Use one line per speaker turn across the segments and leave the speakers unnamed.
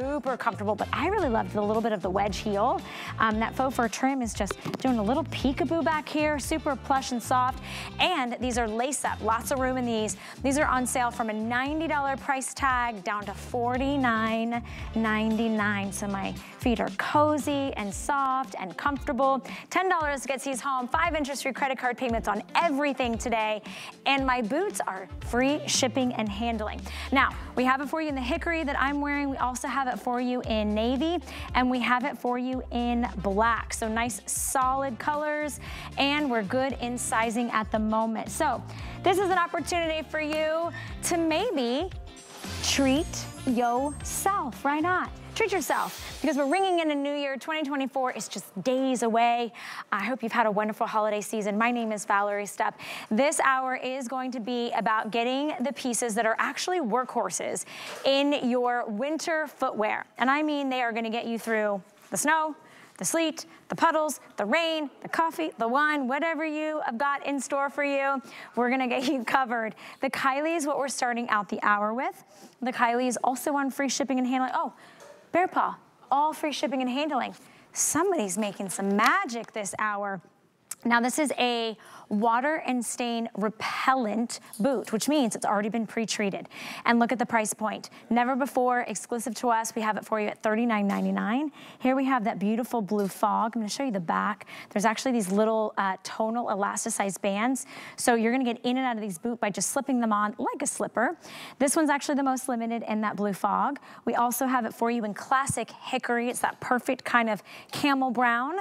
super comfortable, but I really loved the little bit of the wedge heel. Um, that faux fur trim is just doing a little peekaboo back here, super plush and soft. And these are lace up, lots of room in these. These are on sale from a $90 price tag down to $49.99. So my feet are cozy and soft and comfortable. $10 gets these home, five interest-free credit card payments on everything today. And my boots are free shipping and handling. Now, we have it for you in the hickory that I'm wearing. We also have it for you in navy and we have it for you in black. So nice solid colors and we're good in sizing at the moment. So this is an opportunity for you to maybe treat yourself. Why not? Treat yourself because we're ringing in a new year. 2024 is just days away. I hope you've had a wonderful holiday season. My name is Valerie Stup. This hour is going to be about getting the pieces that are actually workhorses in your winter footwear. And I mean, they are gonna get you through the snow, the sleet, the puddles, the rain, the coffee, the wine, whatever you have got in store for you, we're gonna get you covered. The Kylie is what we're starting out the hour with. The Kylie is also on free shipping and handling. Oh, Bear Paw, all free shipping and handling. Somebody's making some magic this hour. Now this is a water and stain repellent boot, which means it's already been pre-treated. And look at the price point. Never before, exclusive to us, we have it for you at $39.99. Here we have that beautiful blue fog. I'm gonna show you the back. There's actually these little uh, tonal elasticized bands. So you're gonna get in and out of these boots by just slipping them on like a slipper. This one's actually the most limited in that blue fog. We also have it for you in classic hickory. It's that perfect kind of camel brown.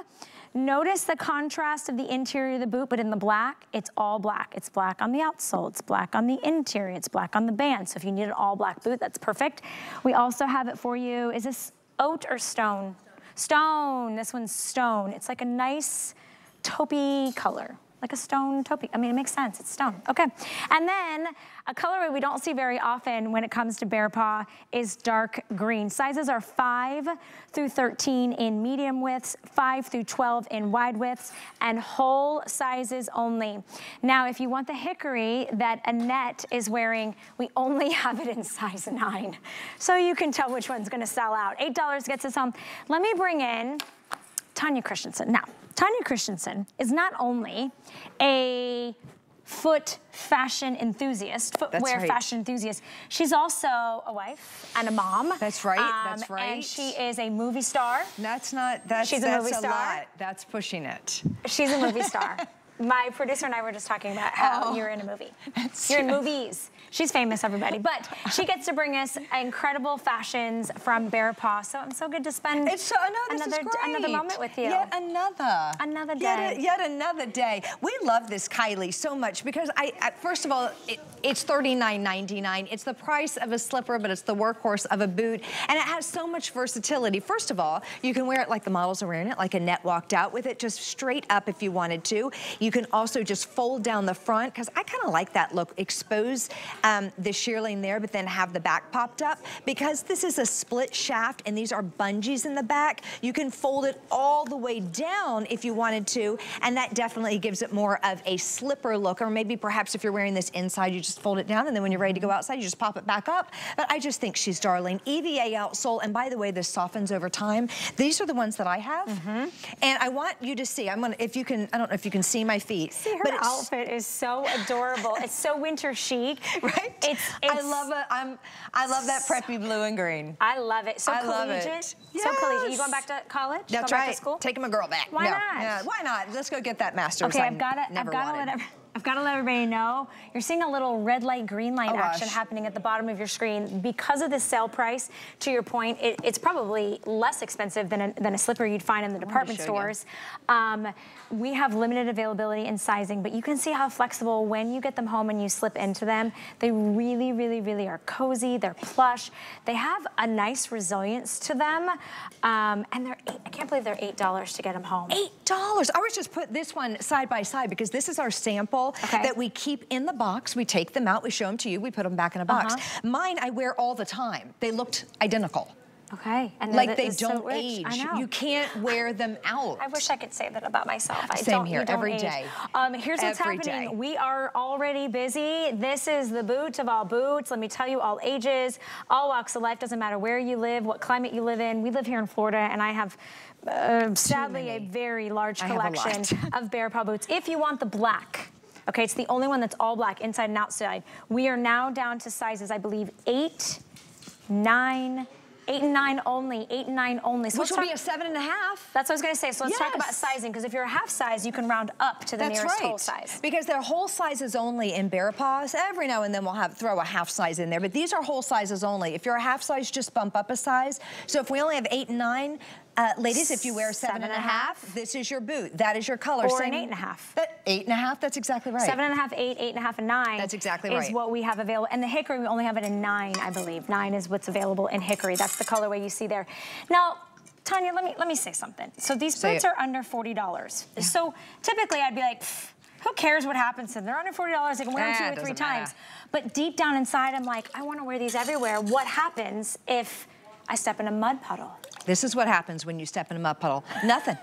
Notice the contrast of the interior of the boot, but in the black, it's all black. It's black on the outsole, it's black on the interior, it's black on the band. So if you need an all black boot, that's perfect. We also have it for you, is this oat or stone? Stone, this one's stone. It's like a nice taupey color like a stone taupe. I mean, it makes sense, it's stone. Okay, and then a colorway we don't see very often when it comes to bear paw is dark green. Sizes are 5 through 13 in medium widths, 5 through 12 in wide widths, and whole sizes only. Now, if you want the hickory that Annette is wearing, we only have it in size 9. So you can tell which one's gonna sell out. $8 gets us home. Let me bring in Tanya Christiansen. Now, Tanya Christiansen is not only a foot fashion enthusiast, footwear right. fashion enthusiast. She's also a wife and a mom.
That's right, um, that's right.
And she is a movie star.
That's not, that's, She's that's a, movie star. lot. That's pushing it.
She's a movie star. My producer and I were just talking about how oh, you're in a movie. You're in movies. She's famous, everybody. But she gets to bring us incredible fashions from Bear Paw. So I'm so good to spend
it's so, no,
another, another moment with you.
Yet another.
Another day.
Yet, a, yet another day. We love this Kylie so much because I, first of all, it, it's $39.99. It's the price of a slipper, but it's the workhorse of a boot. And it has so much versatility. First of all, you can wear it like the models are wearing it, like Annette walked out with it, just straight up if you wanted to. You can also just fold down the front, because I kind of like that look. Expose um, the shearling there, but then have the back popped up. Because this is a split shaft and these are bungees in the back, you can fold it all the way down if you wanted to, and that definitely gives it more of a slipper look, or maybe perhaps if you're wearing this inside, you just fold it down, and then when you're ready to go outside, you just pop it back up. But I just think she's darling. EVA outsole, and by the way, this softens over time. These are the ones that I have, mm -hmm. and I want you to see, I'm gonna, if you can, I don't know if you can see my feet.
See, her but outfit is so adorable. it's so winter chic.
right? It's, it's, I love it. I'm. I love that preppy blue and green.
I love it. So I collegiate. It. Yes. So collegiate. You going back to college?
That's
going
right. Back to school? Taking my girl back.
Why
no.
not?
Yeah. Why not? Let's go get that master's.
Okay, I've got to. I've got to let. Every, I've got to let everybody know, you're seeing a little red light, green light oh, action gosh. happening at the bottom of your screen. Because of the sale price, to your point, it, it's probably less expensive than a, than a slipper you'd find in the department stores. Um, we have limited availability and sizing, but you can see how flexible when you get them home and you slip into them. They really, really, really are cozy. They're plush. They have a nice resilience to them. Um, and they're, eight, I can't believe they're $8 to get them home.
$8? I was just put this one side by side because this is our sample okay. that we keep in the box. We take them out, we show them to you, we put them back in a box. Uh -huh. Mine I wear all the time. They looked identical.
Okay.
And like they don't so age. You can't wear them out.
I wish I could say that about myself. I
Same
don't,
here,
don't
every
age.
day.
Um, here's what's happening.
Day.
We are already busy. This is the boot of all boots. Let me tell you, all ages, all walks of life. Doesn't matter where you live, what climate you live in. We live here in Florida, and I have uh, sadly a very large collection of Bear Paw boots. If you want the black, Okay, it's the only one that's all black, inside and outside. We are now down to sizes, I believe, eight, nine, eight and nine only, eight and nine only.
So Which will be a seven and a half.
That's what I was gonna say. So let's yes. talk about sizing, because if you're a half size, you can round up to the
That's
nearest
right.
whole size.
Because they're whole sizes only in Bear Paws. Every now and then we'll have throw a half size in there, but these are whole sizes only. If you're a half size, just bump up a size. So if we only have eight and nine, uh, ladies, if you wear seven, seven and a half, half, this is your boot. That is your color.
Or Same, an eight and a half.
That, eight and a half, that's exactly right.
Seven and a half, eight, eight and a half, and nine.
That's exactly
is
right.
Is what we have available. And the hickory, we only have it in nine, I believe. Nine is what's available in hickory. That's the colorway you see there. Now, Tanya, let me let me say something. So these
say
boots
it.
are under $40. Yeah. So typically I'd be like, who cares what happens to them? They're under $40, they can wear them two or three times. But deep down inside, I'm like, I wanna wear these everywhere. What happens if I step in a mud puddle?
This is what happens when you step in a mud puddle. Nothing.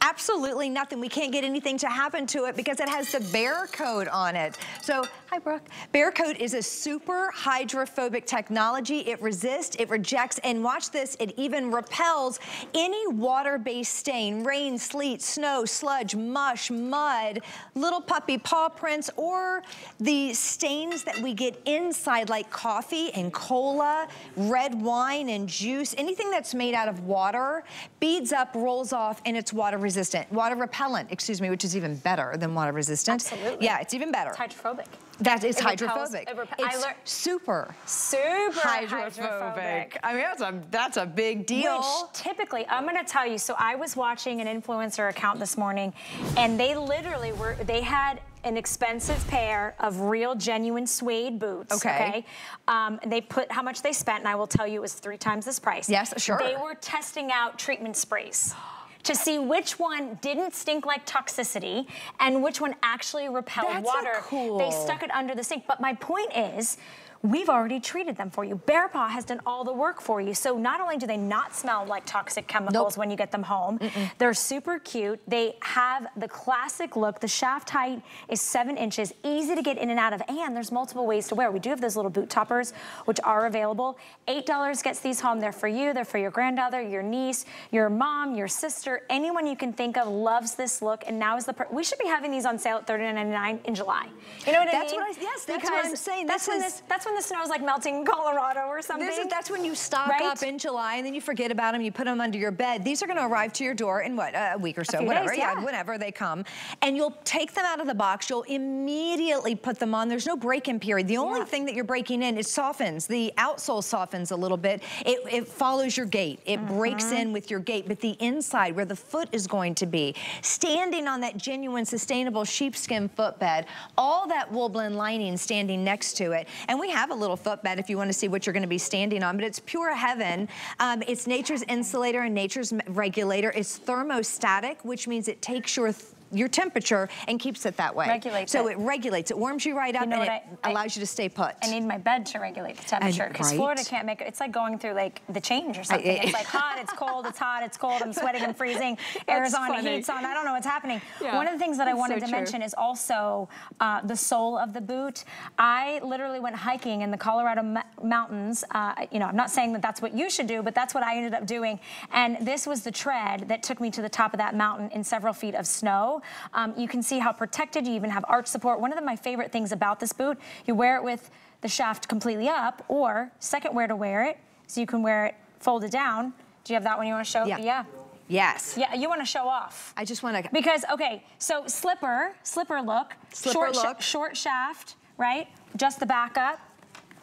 Absolutely nothing. We can't get anything to happen to it because it has the Bear Coat on it. So, hi Brooke. Bear Coat is a super hydrophobic technology. It resists, it rejects, and watch this, it even repels any water-based stain, rain, sleet, snow, sludge, mush, mud, little puppy paw prints, or the stains that we get inside like coffee and cola, red wine and juice, anything that's made out of water, beads up, rolls off, and it's water resistant water repellent, excuse me, which is even better than water resistant.
Absolutely.
Yeah, it's even better.
It's hydrophobic.
That is
it
hydrophobic.
Repels, it
it's super.
Super
hydrophobic.
hydrophobic.
I mean, that's a, that's a big deal.
Which typically, I'm gonna tell you, so I was watching an influencer account this morning and they literally were, they had an expensive pair of real genuine suede boots.
Okay.
okay? Um, they put how much they spent, and I will tell you it was three times this price.
Yes, sure.
They were testing out treatment sprays to see which one didn't stink like toxicity and which one actually repelled
That's
water.
Cool.
They stuck it under the sink. But my point is, we've already treated them for you. Bear Paw has done all the work for you. So not only do they not smell like toxic chemicals nope. when you get them home, mm -mm. they're super cute. They have the classic look. The shaft height is seven inches, easy to get in and out of, and there's multiple ways to wear. We do have those little boot toppers, which are available. $8 gets these home. They're for you, they're for your granddaughter, your niece, your mom, your sister, anyone you can think of loves this look, and now is the, we should be having these on sale at $39.99 in July. You know what
that's
I mean?
What I, yes, that's because what I'm saying.
That's, when this, that's when when the snow's like melting in Colorado or something.
Is, that's when you stock
right?
up in July and then you forget about them, you put them under your bed. These are gonna arrive to your door in what, a week or so, whatever,
days, yeah.
yeah, whenever they come. And you'll take them out of the box, you'll immediately put them on. There's no break-in period. The only yeah. thing that you're breaking in, it softens. The outsole softens a little bit. It, it follows your gait. It mm -hmm. breaks in with your gait, but the inside where the foot is going to be, standing on that genuine, sustainable sheepskin footbed, all that wool blend lining standing next to it. And we have have a little footbed if you want to see what you're going to be standing on, but it's pure heaven. Um, it's nature's insulator and nature's regulator. It's thermostatic, which means it takes your your temperature and keeps it that way.
Regulates
So
it.
it regulates. It warms you right up
you know
and
it
I, allows you to stay put.
I need my bed to regulate the temperature because
right?
Florida can't make it. It's like going through like the change or something. I, it's like hot, it's cold, it's hot, it's cold, I'm sweating, I'm freezing. Arizona funny. heat's on. I don't know what's happening. Yeah, One of the things that I wanted so to true. mention is also uh, the sole of the boot. I literally went hiking in the Colorado mountains. Uh, you know, I'm not saying that that's what you should do, but that's what I ended up doing. And this was the tread that took me to the top of that mountain in several feet of snow. Um, you can see how protected, you even have arch support. One of my favorite things about this boot, you wear it with the shaft completely up, or second wear to wear it, so you can wear it folded down. Do you have that one you want to show?
Yeah.
yeah.
Yes.
Yeah, you want to show off.
I just want to.
Because, okay, so slipper, slipper look.
Slipper
short
look.
Sh short shaft, right? Just the back up.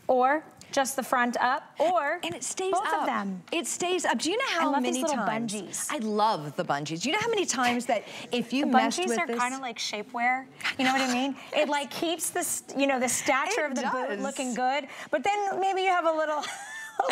Or just the front up, or
and it stays
both
up.
of them.
It stays up. Do you know how many times?
Bungees.
I love the bungees. Do you know how many times that if you
the
messed
bungees
with
are kind of like shapewear. You know what I mean? It like keeps this, you know, the stature
it
of the
does.
boot looking good, but then maybe you have a little.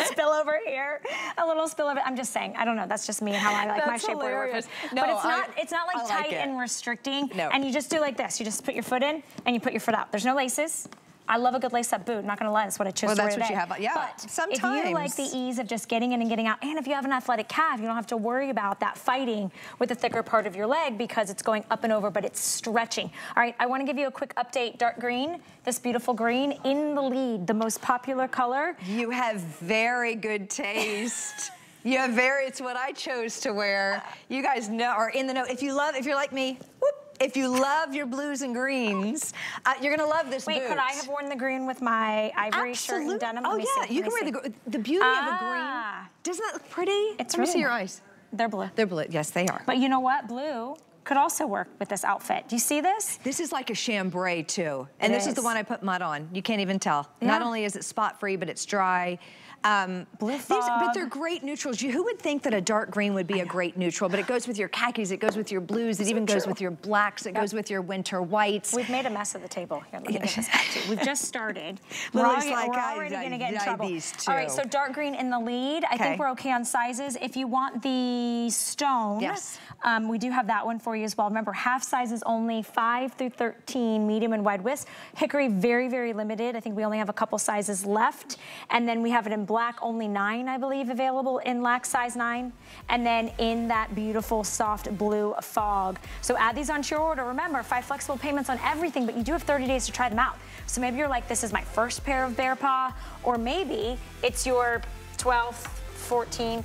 spill over here, a little spill over. I'm just saying, I don't know. That's just me and how I like
that's
my shapewear.
No,
but it's
I,
not. It's not like
I
tight
like
and restricting.
No.
And you just do like this. You just put your foot in and you put your foot out. There's no laces. I love a good lace-up boot. I'm not gonna lie, that's what I chose
well,
to
that's
wear
what you have. Yeah,
but
sometimes.
if you like the ease of just getting in and getting out, and if you have an athletic calf, you don't have to worry about that fighting with the thicker part of your leg because it's going up and over, but it's stretching. All right, I wanna give you a quick update. Dark green, this beautiful green, in the lead, the most popular color.
You have very good taste. You have very, it's what I chose to wear. You guys know, are in the know. If you love, if you're like me, whoop, if you love your blues and greens, uh, you're gonna love this
Wait,
boot.
could I have worn the green with my ivory
Absolutely.
shirt and denim?
Oh
me
yeah,
see.
you can
me
wear the, the beauty
Ah.
of a green. Doesn't that look pretty?
It's
Let me
really
see your eyes.
They're blue.
They're blue, yes they are.
But you know what? Blue could also work with this outfit. Do you see this?
This is like a chambray too. And
It
this is. the one I put mud on. You can't even tell.
Yeah.
Not only is it spot free, but it's dry. Um, these- but they're great neutrals. You, who would think that a dark green would be a great neutral? But it goes with your khakis, it goes with your blues, it even goes with your blacks, it goes with your winter whites.
We've made a mess of the table. Here, let me get this back to you. We've just started. we're
Lily's
already,
like,
we're
I-
already
I-
gonna get in
I
trouble.
these
All right, so dark green in the lead. I
Okay.
think we're okay on sizes. If you want the stone,
Yes.
Um, we do have that one for you as well. Remember, half sizes only, 5 through 13, medium and wide widths. Hickory, very, very limited. I think we only have a couple sizes left. And then we have it in black, only nine, I believe, available in lax size nine. And then in that beautiful soft blue fog. So add these onto your order. Remember, five flexible payments on everything, but you do have 30 days to try them out. So maybe you're like, this is my first pair of Bear Paw, or maybe it's your 12th, 14th,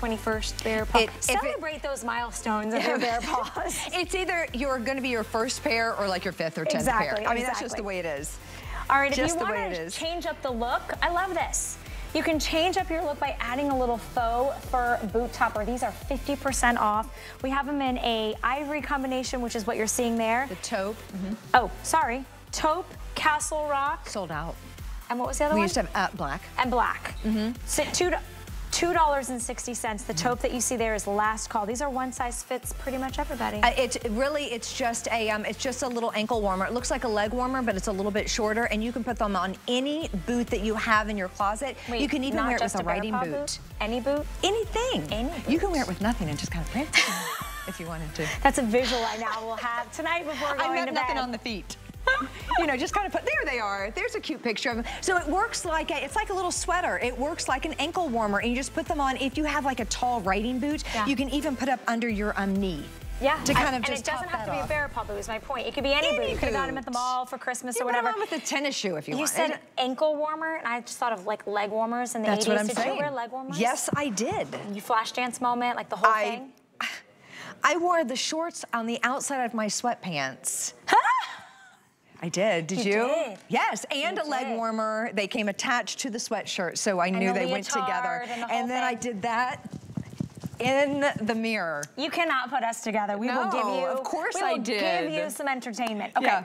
21st Bear Paw.
It- if it-
Celebrate those milestones of your Bear Paws.
It's either you're gonna be your first pair or like your fifth or tenth
Exactly,
pair. I mean, that's just the way it is.
All right,
Just
if you want to change up the look, I love this. You can change up your look by adding a little faux fur boot topper. These are 50% off. We have them in a ivory combination, which is what you're seeing there.
The taupe,
Oh, sorry. Taupe, Castle Rock,
sold out.
and what was the other
We
one?
We used to have uh, black.
and black. Mm -hmm. So two, $2.60. The taupe that you see there is last call. These are one size fits pretty much everybody.
Uh, it's really, it's just a, um, it's just a little ankle warmer. It looks like a leg warmer, but it's a little bit shorter, and you can put them on any boot that you have in your closet.
Wait,
you can even wear it with a
Bear
riding
Paw
boot.
Any boot?
Anything.
Any
You can wear it with nothing and just kind of print if you wanted to.
That's a visual I now will have tonight before going
I meant
to
nothing
bed.
on the feet. you know, just kind of put, there they are. There's a cute picture of them. So it works like, a, it's like a little sweater. It works like an ankle warmer and you just put them on. If you have like a tall riding boot,
Yeah.
you can even put up under your um, knee.
Yeah,
To kind
and,
of
and
just
it doesn't have to be a
off.
bear paw boot. Is my point. It could be any,
Any
boot. You could have got them at the mall for Christmas
You
or whatever.
around with a tennis shoe if you,
You
want.
said ankle warmer, and I just thought of like leg warmers in the
That's
80s.
what I'm
Did
saying.
you wear leg warmers?
Yes, I did.
You flash dance moment, like the whole
I,
thing.
I wore the shorts on the outside of my sweatpants. I did. Did
You
you?
did.
Yes, and
You
a leg
did.
warmer. They came attached to the sweatshirt, so I knew
the
they went together.
and the whole
then I did that in the mirror.
You cannot put us together. We will give
No,
you.
of course
we
I
will give you some entertainment. Okay.
Yeah.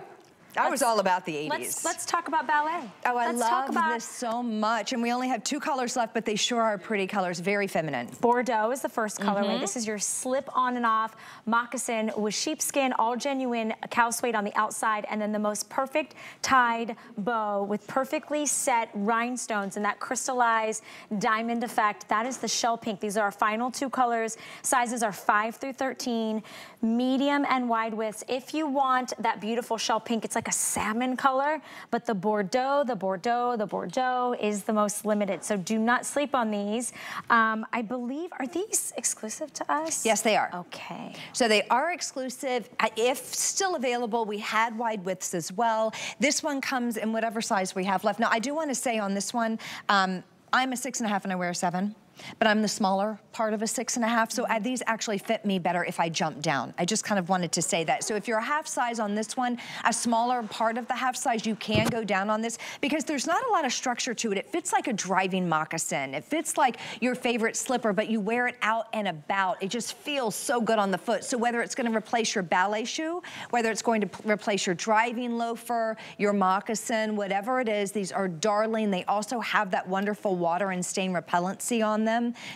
I was all about the 80s.
Let's let's talk about ballet.
Oh, I
let's talk
love
about
this so much. And we only have two colors left, but they sure are pretty colors, very feminine.
Bordeaux is the first colorway. Mm-hmm. This is your slip on and off moccasin with sheepskin, all genuine cow suede on the outside, and then the most perfect tied bow with perfectly set rhinestones and that crystallized diamond effect. That is the shell pink. These are our final two colors. Sizes are 5 through 13, medium and wide widths. If you want that beautiful shell pink, it's like a salmon color, but the Bordeaux, the Bordeaux, the Bordeaux is the most limited. So do not sleep on these. Um, I believe, are these exclusive to us?
Yes, they are.
Okay.
So they are exclusive. If still available, we had wide widths as well. This one comes in whatever size we have left. Now, I do want to say on this one, um, I'm a six and a half and I wear a seven. But I'm the smaller part of a six and a half, so uh, these actually fit me better if I jump down. I just kind of wanted to say that. So if you're a half size on this one, a smaller part of the half size, you can go down on this because there's not a lot of structure to it. It fits like a driving moccasin. It fits like your favorite slipper, but you wear it out and about. It just feels so good on the foot. So whether it's gonna replace your ballet shoe, whether it's going to replace your driving loafer, your moccasin, whatever it is, these are darling. They also have that wonderful water and stain repellency on them.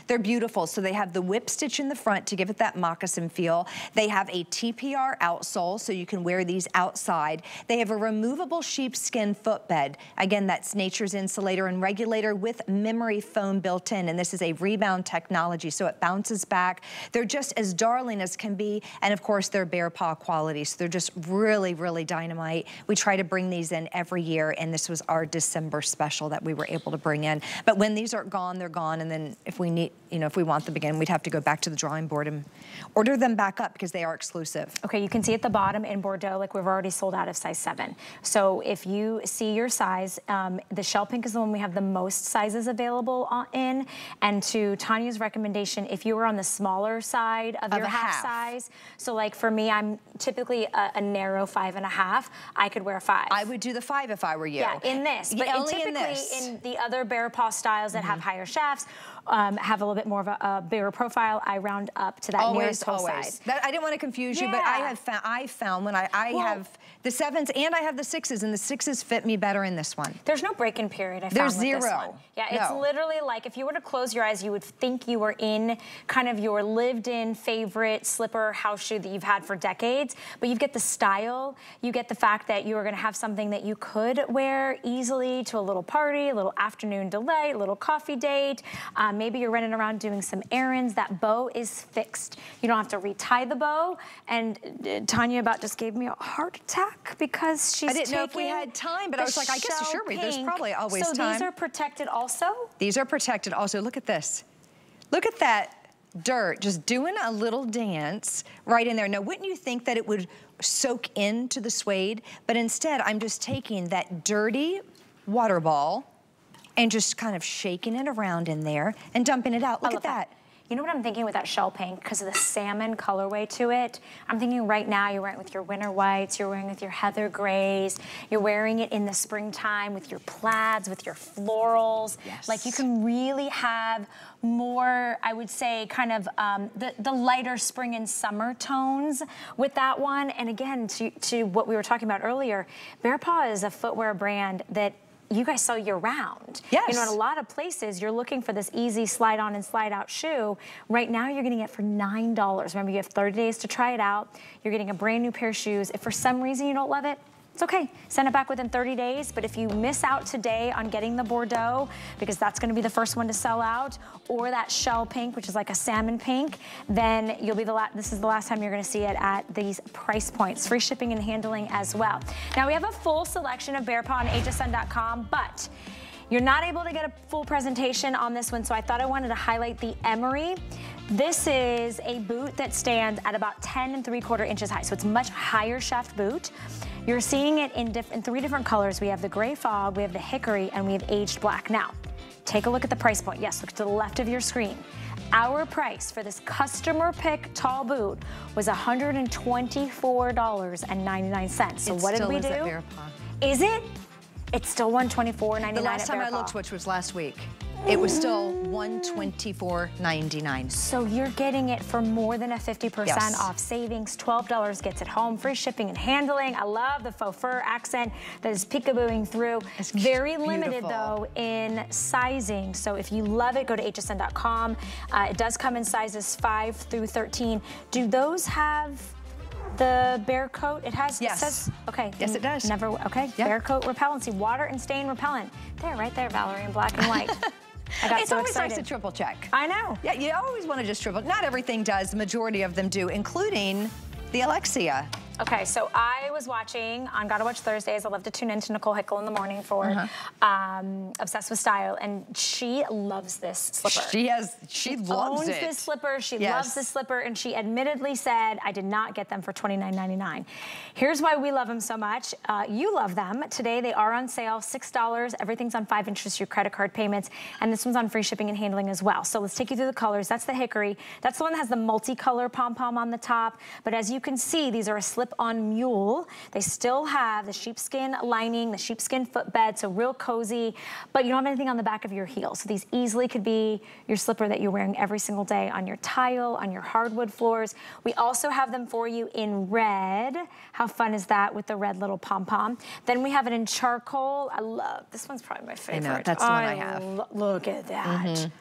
They're beautiful. So they have the whip stitch in the front to give it that moccasin feel. They have a TPR outsole, so you can wear these outside. They have a removable sheepskin footbed. Again, that's nature's insulator and regulator with memory foam built in. And this is a rebound technology, so it bounces back. They're just as darling as can be. And of course, they're bear paw quality. So they're just really, really dynamite. We try to bring these in every year. And this was our December special that we were able to bring in. But when these are gone, they're gone. And then if we need, you know, if we want them again, we'd have to go back to the drawing board and order them back up because they are exclusive.
Okay, you can see at the bottom in Bordeaux, like we've already sold out of size seven. So if you see your size, um, the shell pink is the one we have the most sizes available in. And to Tanya's recommendation, if you were on the smaller side of, of your half, half, size, so like for me, I'm typically a, a, narrow five and a half, I could wear five.
I would do the five if I were you.
Yeah, in this. But
yeah,
in typically
in, this.
in the other bear paw styles that mm -hmm. have mm-hmm. higher shafts, um, have a little bit more of a, a, bigger profile, I round up to that
always,
nearest
always.
size.
That, I didn't want to confuse yeah. you, but I have found, I found when I, I well, have the sevens and I have the sixes, and the sixes fit me better in this one.
There's no break-in period, I
There's zero.
Yeah, it's no. literally like if you were to close your eyes, you would think you were in kind of your lived-in favorite slipper house shoe that you've had for decades, but you get the style, you get the fact that you are gonna have something that you could wear easily to a little party, a little afternoon delight, a little coffee date. Um, maybe you're running around doing some errands. That bow is fixed. You don't have to retie the bow. And uh, Tanya about just gave me a heart attack back because she's
I didn't know if we had time, but I was like, I guess sure, pink. there's probably always
so
time.
So these are protected also?
These are protected also. Look at this. Look at that dirt just doing a little dance right in there. Now, wouldn't you think that it would soak into the suede? But instead, I'm just taking that dirty water ball and just kind of shaking it around in there and dumping it out. Look at that. that.
You know what I'm thinking with that shell pink? Because of the salmon colorway to it. I'm thinking right now you're wearing it with your winter whites, you're wearing it with your heather grays, you're wearing it in the springtime with your plaids, with your florals. Yes. Like you can really have more, I would say, kind of um, the, the lighter spring and summer tones with that one. And again, to, to what we were talking about earlier, Bear Paw is a footwear brand that you guys sell year round.
Yes.
You know, in a lot of places, you're looking for this easy slide on and slide out shoe. Right now, you're getting it for $9. Remember, you have 30 days to try it out. You're getting a brand new pair of shoes. If for some reason you don't love it, it's okay. Send it back within 30 days, but if you miss out today on getting the Bordeaux, because that's gonna be the first one to sell out, or that shell pink, which is like a salmon pink, then you'll be the last, this is the last time you're gonna see it at these price points. Free shipping and handling as well. Now we have a full selection of Bear Paw on hsn.com, but you're not able to get a full presentation on this one, so I thought I wanted to highlight the Emery. This is a boot that stands at about 10 and 3 quarter inches high, so it's much higher shaft boot. You're seeing it in, in three different colors. We have the gray fog, we have the hickory, and we have aged black. Now, take a look at the price point. Yes, look to the left of your screen. Our price for this customer pick tall boot was $124.99. So
it
what did we do? Is it? It's still $124.99
The last time I looked, which was last week. It was still $124.99.
So you're getting it for more than a 50% yes. off savings. $12 gets it home, free shipping and handling. I love the faux fur accent that is peekabooing through. It's Very beautiful. limited though in sizing. So if you love it, go to hsn.com. Uh, it does come in sizes 5 through 13. Do those have the bear coat? It has,
yes.
it says, okay.
Yes, it does.
Never, okay. Yep. Bear coat repellency, water and stain repellent. There, right there, Valerie, in black and white. I got
it's
so
always
excited.
nice to triple check.
I know.
Yeah, you always want to just triple. Not everything does. The majority of them do, including the Alexia.
Okay, so I was watching on Gotta Watch Thursdays. I love to tune into Nicole Hickel in the morning for uh -huh. um, Obsessed with Style, and she loves this slipper.
She has, she, she loves
owns
it.
this slipper. She yes. loves this slipper, and she admittedly said, I did not get them for $29.99. Here's why we love them so much. Uh, you love them. Today they are on sale, $6. Everything's on five interest your credit card payments, and this one's on free shipping and handling as well. So let's take you through the colors. That's the hickory. That's the one that has the multicolor pom-pom on the top. But as you can see, these are a slip slip-on mule. They still have the sheepskin lining, the sheepskin footbed, so real cozy, but you don't have anything on the back of your heel. So these easily could be your slipper that you're wearing every single day on your tile, on your hardwood floors. We also have them for you in red. How fun is that with the red little pom-pom? Then we have it in charcoal. I love, this one's probably my favorite.
I know, that's the one I have.
Look at that. Mm -hmm.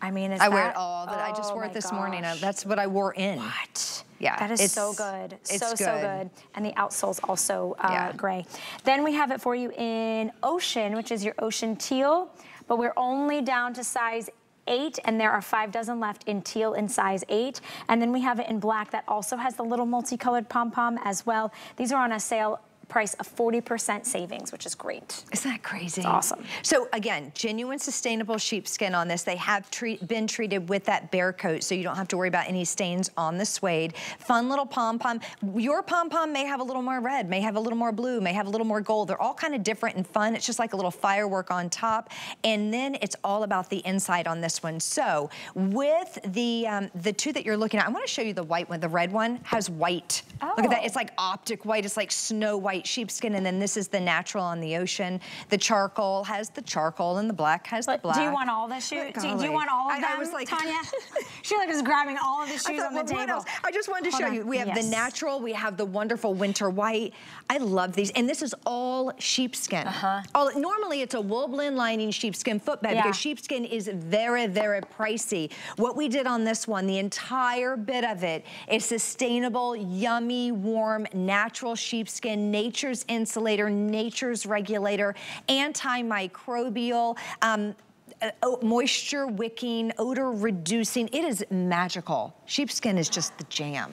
I mean,
I
that,
wear it all.
Oh
I just wore it this
gosh.
morning. That's what I wore in.
What?
Yeah,
That is
it's-
so good.
it's
so, so
good.
good. And the outsole's also uh,
Yeah.
gray. Then we have it for you in Ocean, which is your Ocean Teal, but we're only down to size eight and there are five dozen left in teal in size eight. And then we have it in black that also has the little multicolored pom-pom as well. These are on a sale price of 40% savings, which is great.
Isn't that crazy? It's
awesome.
So again, genuine sustainable sheepskin on this. They have treat, been treated with that bear coat, so you don't have to worry about any stains on the suede. Fun little pom-pom. Your pom-pom may have a little more red, may have a little more blue, may have a little more gold. They're all kind of different and fun. It's just like a little firework on top. And then it's all about the inside on this one. So with the um, the two that you're looking at, I want to show you the white one. The red one has white. Look at that.
Oh.
It's like optic white. It's like snow white sheepskin. And then this is the natural on the ocean. The charcoal has the charcoal and the black has the black.
do you want all the shoes? Do, do you want all of
I-
them,
I was like-
Tanya? she like is grabbing all of the
I
shoes
thought,
on the
well,
table.
I just wanted to
Hold
show
on.
you. We have the natural, we have the wonderful winter white. I love these. And this is all sheepskin.
Uh-huh.
All, normally it's a wool blend lining sheepskin footbed
Yeah.
because sheepskin is very, very pricey. What we did on this one, the entire bit of it is sustainable, yummy, warm, natural sheepskin, nature's insulator, nature's regulator, antimicrobial, um, uh, moisture wicking, odor reducing. It is magical. Sheepskin is just the jam.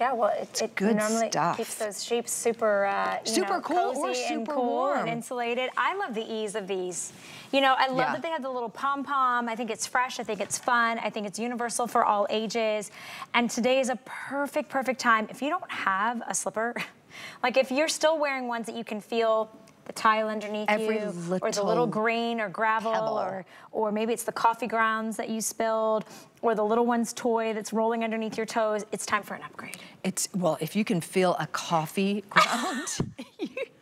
Yeah, well, it, it
good
normally
stuff.
keeps those sheep super, uh,
Super
know,
cool or
cozy and
super
cool
warm.
and insulated. I love the ease of these. You know, I love
Yeah.
that they have the little pom pom. I think it's fresh. I think it's fun. I think it's universal for all ages. And today is a perfect, perfect time. If you don't have a slipper, like if you're still wearing ones that you can feel the tile underneath
Every
you, or the
little
grain or gravel,
pebble.
or or maybe it's the coffee grounds that you spilled, or the little one's toy that's rolling underneath your toes. It's time for an upgrade.
It's, well, if you can feel a coffee ground,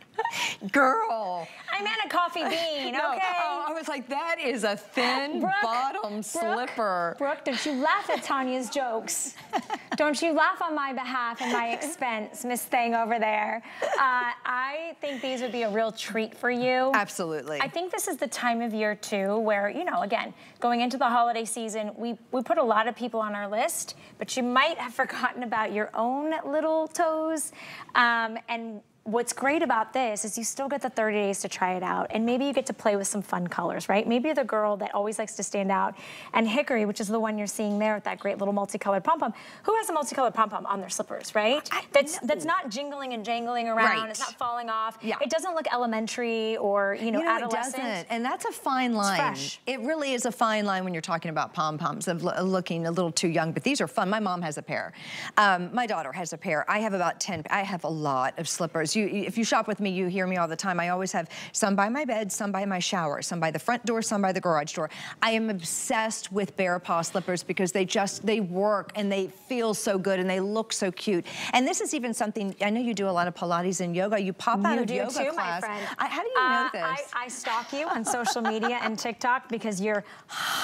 girl.
I meant a coffee bean,
No,
okay?
oh, I was like, that is a thin
Brooke,
bottom
Brooke,
slipper.
Brooke, don't you laugh at Tanya's jokes. don't you laugh on my behalf and my expense, Miss Thing over there. Uh, I think these would be a real treat for you.
Absolutely.
I think this is the time of year too where, you know, again, going into the holiday season, we, we put a lot of people on our list, but you might have forgotten about your own little toes. Um, and What's great about this is you still get the 30 days to try it out and maybe you get to play with some fun colors, right? Maybe the girl that always likes to stand out and Hickory, which is the one you're seeing there with that great little multicolored pom-pom. Who has a multicolored pom-pom on their slippers, right?
I-
that's that's not jingling and jangling around.
Right.
It's not falling off.
Yeah.
It doesn't look elementary or, you know,
You know, it
adolescent.
doesn't, and that's a fine line.
fresh.
It really is a fine line when you're talking about pom poms of looking a little too young. But these are fun. My mom has a pair. Um, my daughter has a pair. I have about ten. I have a lot of slippers. You, if you shop with me, you hear me all the time. I always have some by my bed, some by my shower, some by the front door, some by the garage door. I am obsessed with Bear Paw slippers because they just they work and they feel so good and they look so cute. And this is even something I know you do a lot of Pilates and yoga. You pop out
You
of
do
yoga
too,
class.
my friend.
I, how do you know
Uh,
this?
I, I stalk you on social media and TikTok because you're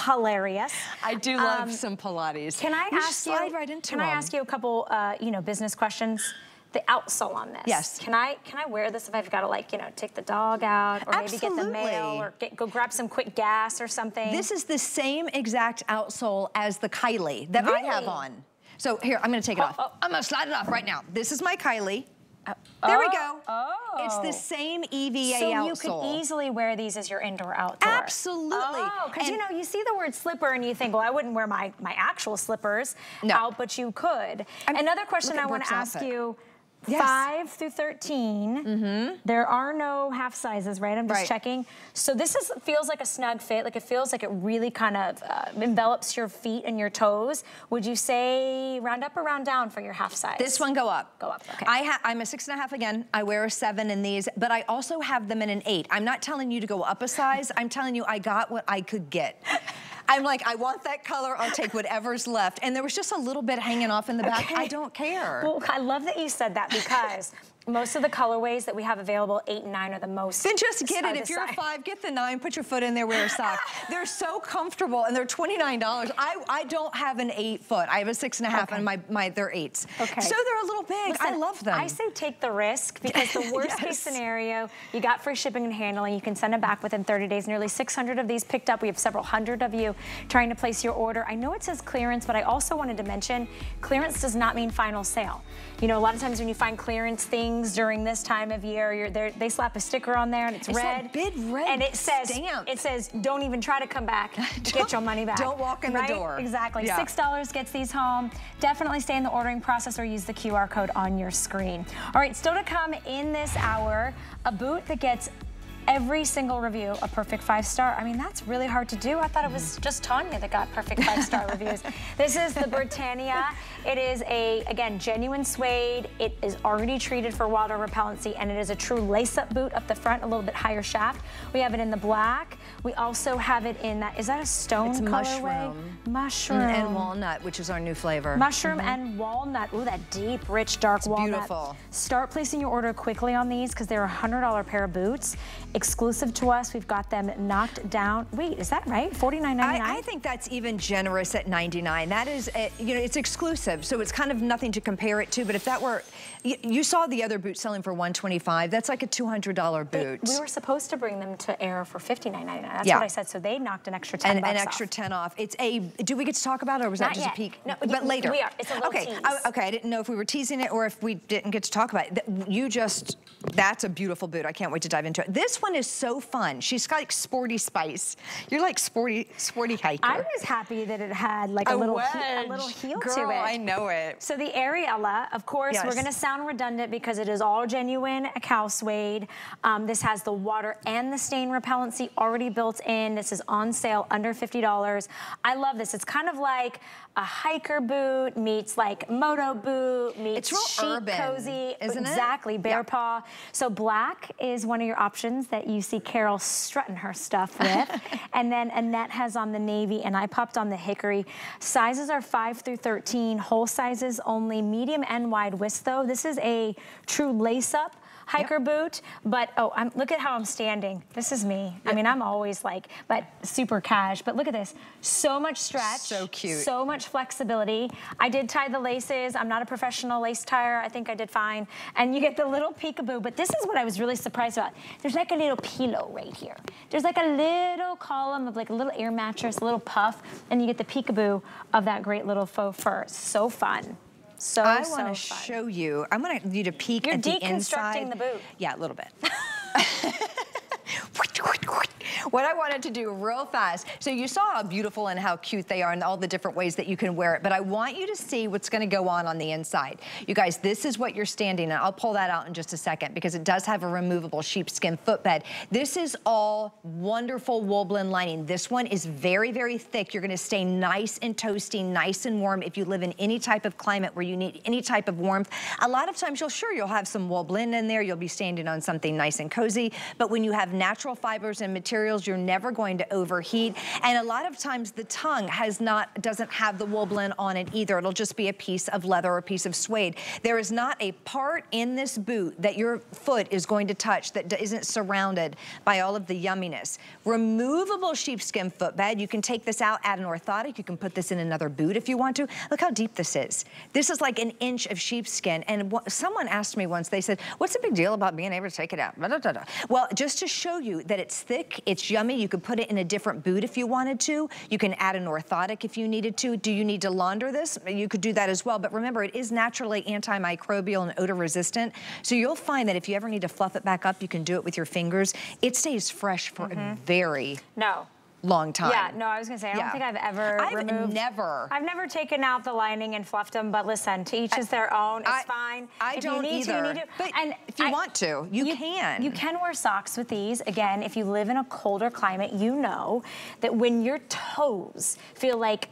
hilarious.
I do love
Um,
some Pilates.
Can I
You
ask you?
right into
Can I ask you a couple, uh, you know, business questions? The outsole on this.
Yes.
Can I can I wear this if I've got to like you know take the dog out or maybe get the mail or get, go grab some quick gas or something?
This is the same exact outsole as the Kylie that I have on. So here, I'm gonna take it
Oh,
off.
oh.
I'm gonna slide it off right now. This is my Kylie. Uh, there we
oh,
go.
oh.
It's the same EVA
so
outsole.
you could easily wear these as your indoor outdoor.
Absolutely.
Oh, because you know you see the word slipper and you think, well, I wouldn't wear my my actual slippers
No.
out, but you could.
I'm-
Another question I want to ask you.
Yes.
Five through 13. There are no half sizes, right? I'm just
Right.
checking. So this is feels like a snug fit. Like it feels like it really kind of uh, envelops your feet and your toes. Would you say round up or round down for your half size?
This one go up.
Go up, okay.
I ha I'm a six and a half again. I wear a seven in these, but I also have them in an eight. I'm not telling you to go up a size. I'm telling you I got what I could get. I'm like, I want that color. I'll take whatever's left. And there was just a little bit hanging off in the back.
Okay.
I don't care.
Well, I love that you said that because Most of the colorways that we have available, eight and nine are the most.
Then just get it. If you're a five, get the nine, put your foot in there, wear a sock. they're so comfortable and they're $29. I, I don't have an eight foot. I have a six and a half okay. and my, my they're eights. Okay. So they're a little big. Listen, I love them.
I say take the risk because the worst yes. case scenario, you got free shipping and handling. You can send them back within 30 days. Nearly 600 of these picked up. We have several hundred of you trying to place your order. I know it says clearance, but I also wanted to mention clearance does not mean final sale. You know, a lot of times when you find clearance things during this time of year, they slap a sticker on there and it's,
it's
red.
big red
And it says,
stamp.
it says, don't even try to come back to get your money back.
Don't walk in
right?
the door.
Exactly. Yeah. $6 gets these home. Definitely stay in the ordering process or use the QR code on your screen. All right, still to come in this hour, a boot that gets every single review a perfect five star. I mean, that's really hard to do. I thought it was just Tanya that got perfect five star reviews. This is the Britannia. It is a, again, genuine suede. It is already treated for water repellency and it is a true lace-up boot up the front, a little bit higher shaft. We have it in the black. We also have it in that, is that a stone
it's
colorway?
Mushroom.
Mushroom.
And walnut, which is our new flavor.
Mushroom mm -hmm. and walnut. Ooh, that deep, rich, dark
it's
walnut.
beautiful.
Start placing your order quickly on these because they're a $100 pair of boots. Exclusive to us, we've got them knocked down. Wait, is that right? $49.99?
I, I think that's even generous at 99 That is, a, you know, it's exclusive, so it's kind of nothing to compare it to, but if that were, you, saw the other boot selling for 125 That's like a $200 boot. They,
we were supposed to bring them to air for $59.99. That's yeah. what I said, so they knocked an extra 10
An, an extra
off.
10 off. It's a, do we get to talk about it or was
Not
that just
yet.
a peek?
No,
but
you,
later.
We are, it's a little
okay.
tease.
I, okay, I didn't know if we were teasing it or if we didn't get to talk about it. You just, that's a beautiful boot. I can't wait to dive into it. This one is so fun. She's got like sporty spice. You're like sporty, sporty hiker. I
was happy that it had like a, a little, a little heel
Girl,
to it.
I know it.
So the Ariella, of course, yes. we're gonna sound redundant because it is all genuine a cow suede. Um, this has the water and the stain repellency already built in. This is on sale under $50. I love this. It's kind of like a hiker boot meets like moto boot meets
it's real
chic
urban,
cozy.
Isn't
exactly,
it?
bear yep. paw. So black is one of your options that you see Carol strutting her stuff with. and then Annette has on the navy and I popped on the hickory. Sizes are 5 through 13, whole sizes only, medium and wide width though. This is a true lace up hiker yep. boot, but oh, I'm, look at how I'm standing. This is me. Yep. I mean, I'm always like, but super cash, but look at this. So much stretch.
So cute.
So much flexibility. I did tie the laces. I'm not a professional lace tire. I think I did fine. And you get the little peekaboo, but this is what I was really surprised about. There's like a little pillow right here. There's like a little column of like a little air mattress, a little puff, and you get the peekaboo of that great little faux fur. So fun. So,
I
so
want to show you. I want you to peek
You're
at the inside.
You're deconstructing the boot.
Yeah, a little bit. what I wanted to do real fast, so you saw how beautiful and how cute they are and all the different ways that you can wear it, but I want you to see what's gonna go on on the inside. You guys, this is what you're standing in. I'll pull that out in just a second because it does have a removable sheepskin footbed. This is all wonderful wool blend lining. This one is very, very thick. You're gonna stay nice and toasty, nice and warm if you live in any type of climate where you need any type of warmth. A lot of times you'll sure you'll have some wool blend in there. You'll be standing on something nice and cozy, but when you have natural fibers and materials, you're never going to overheat. And a lot of times the tongue has not, doesn't have the wool blend on it either. It'll just be a piece of leather or a piece of suede. There is not a part in this boot that your foot is going to touch that isn't surrounded by all of the yumminess. Removable sheepskin footbed. You can take this out, add an orthotic. You can put this in another boot if you want to. Look how deep this is. This is like an inch of sheepskin. And someone asked me once, they said, what's the big deal about being able to take it out? Well, just to show you that it's thick, it's yummy. You could put it in a different boot if you wanted to. You can add an orthotic if you needed to. Do you need to launder this? You could do that as well. But remember, it is naturally antimicrobial and odor resistant. So you'll find that if you ever need to fluff it back up, you can do it with your fingers. It stays fresh for mm -hmm. a mm-hmm. very
no
long time.
Yeah, no, I was gonna say, I yeah. don't think I've ever
I've
removed,
never.
I've never taken out the lining and fluffed them, but listen, to each I, is their own, it's
I,
fine.
I
if
don't
you need
either.
To, you need to.
But and if you I, want to, you, you, can.
You can wear socks with these. Again, if you live in a colder climate, you know that when your toes feel like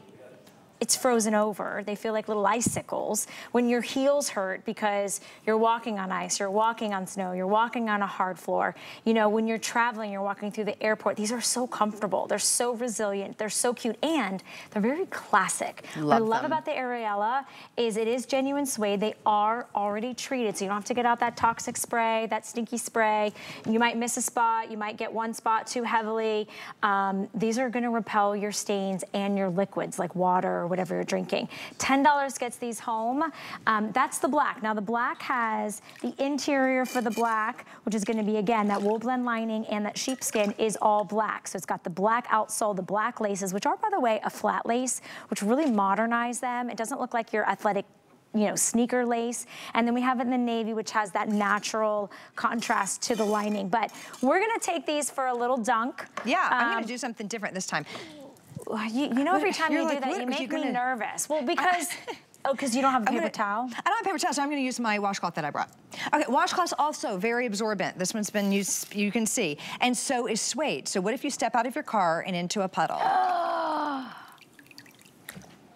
it's frozen over. They feel like little icicles. When your heels hurt because you're walking on ice, you're walking on snow, you're walking on a hard floor. You know, when you're traveling, you're walking through the airport. These are so comfortable. They're so resilient. They're so cute. And they're very classic.
Love
what I love
them.
about the Ariella is it is genuine suede. They are already treated. So you don't have to get out that toxic spray, that stinky spray. You might miss a spot. You might get one spot too heavily. Um, these are gonna repel your stains and your liquids like water whatever you're drinking. $10 gets these home. Um, that's the black. Now the black has the interior for the black, which is gonna be again, that wool blend lining and that sheepskin is all black. So it's got the black outsole, the black laces, which are by the way, a flat lace, which really modernize them. It doesn't look like your athletic you know, sneaker lace. And then we have it in the navy, which has that natural contrast to the lining. But we're gonna take these for a little dunk.
Yeah, I'm
Um,
gonna do something different this time.
You, you know, every time
You're
you do that, you make
you
me
gonna-
nervous. Well, because, oh, because you don't have a paper
gonna-
towel?
I don't have paper towel, so I'm gonna use my washcloth that I brought. Okay, washcloth's also very absorbent. This one's been used, you can see. And so is suede. So what if you step out of your car and into a puddle?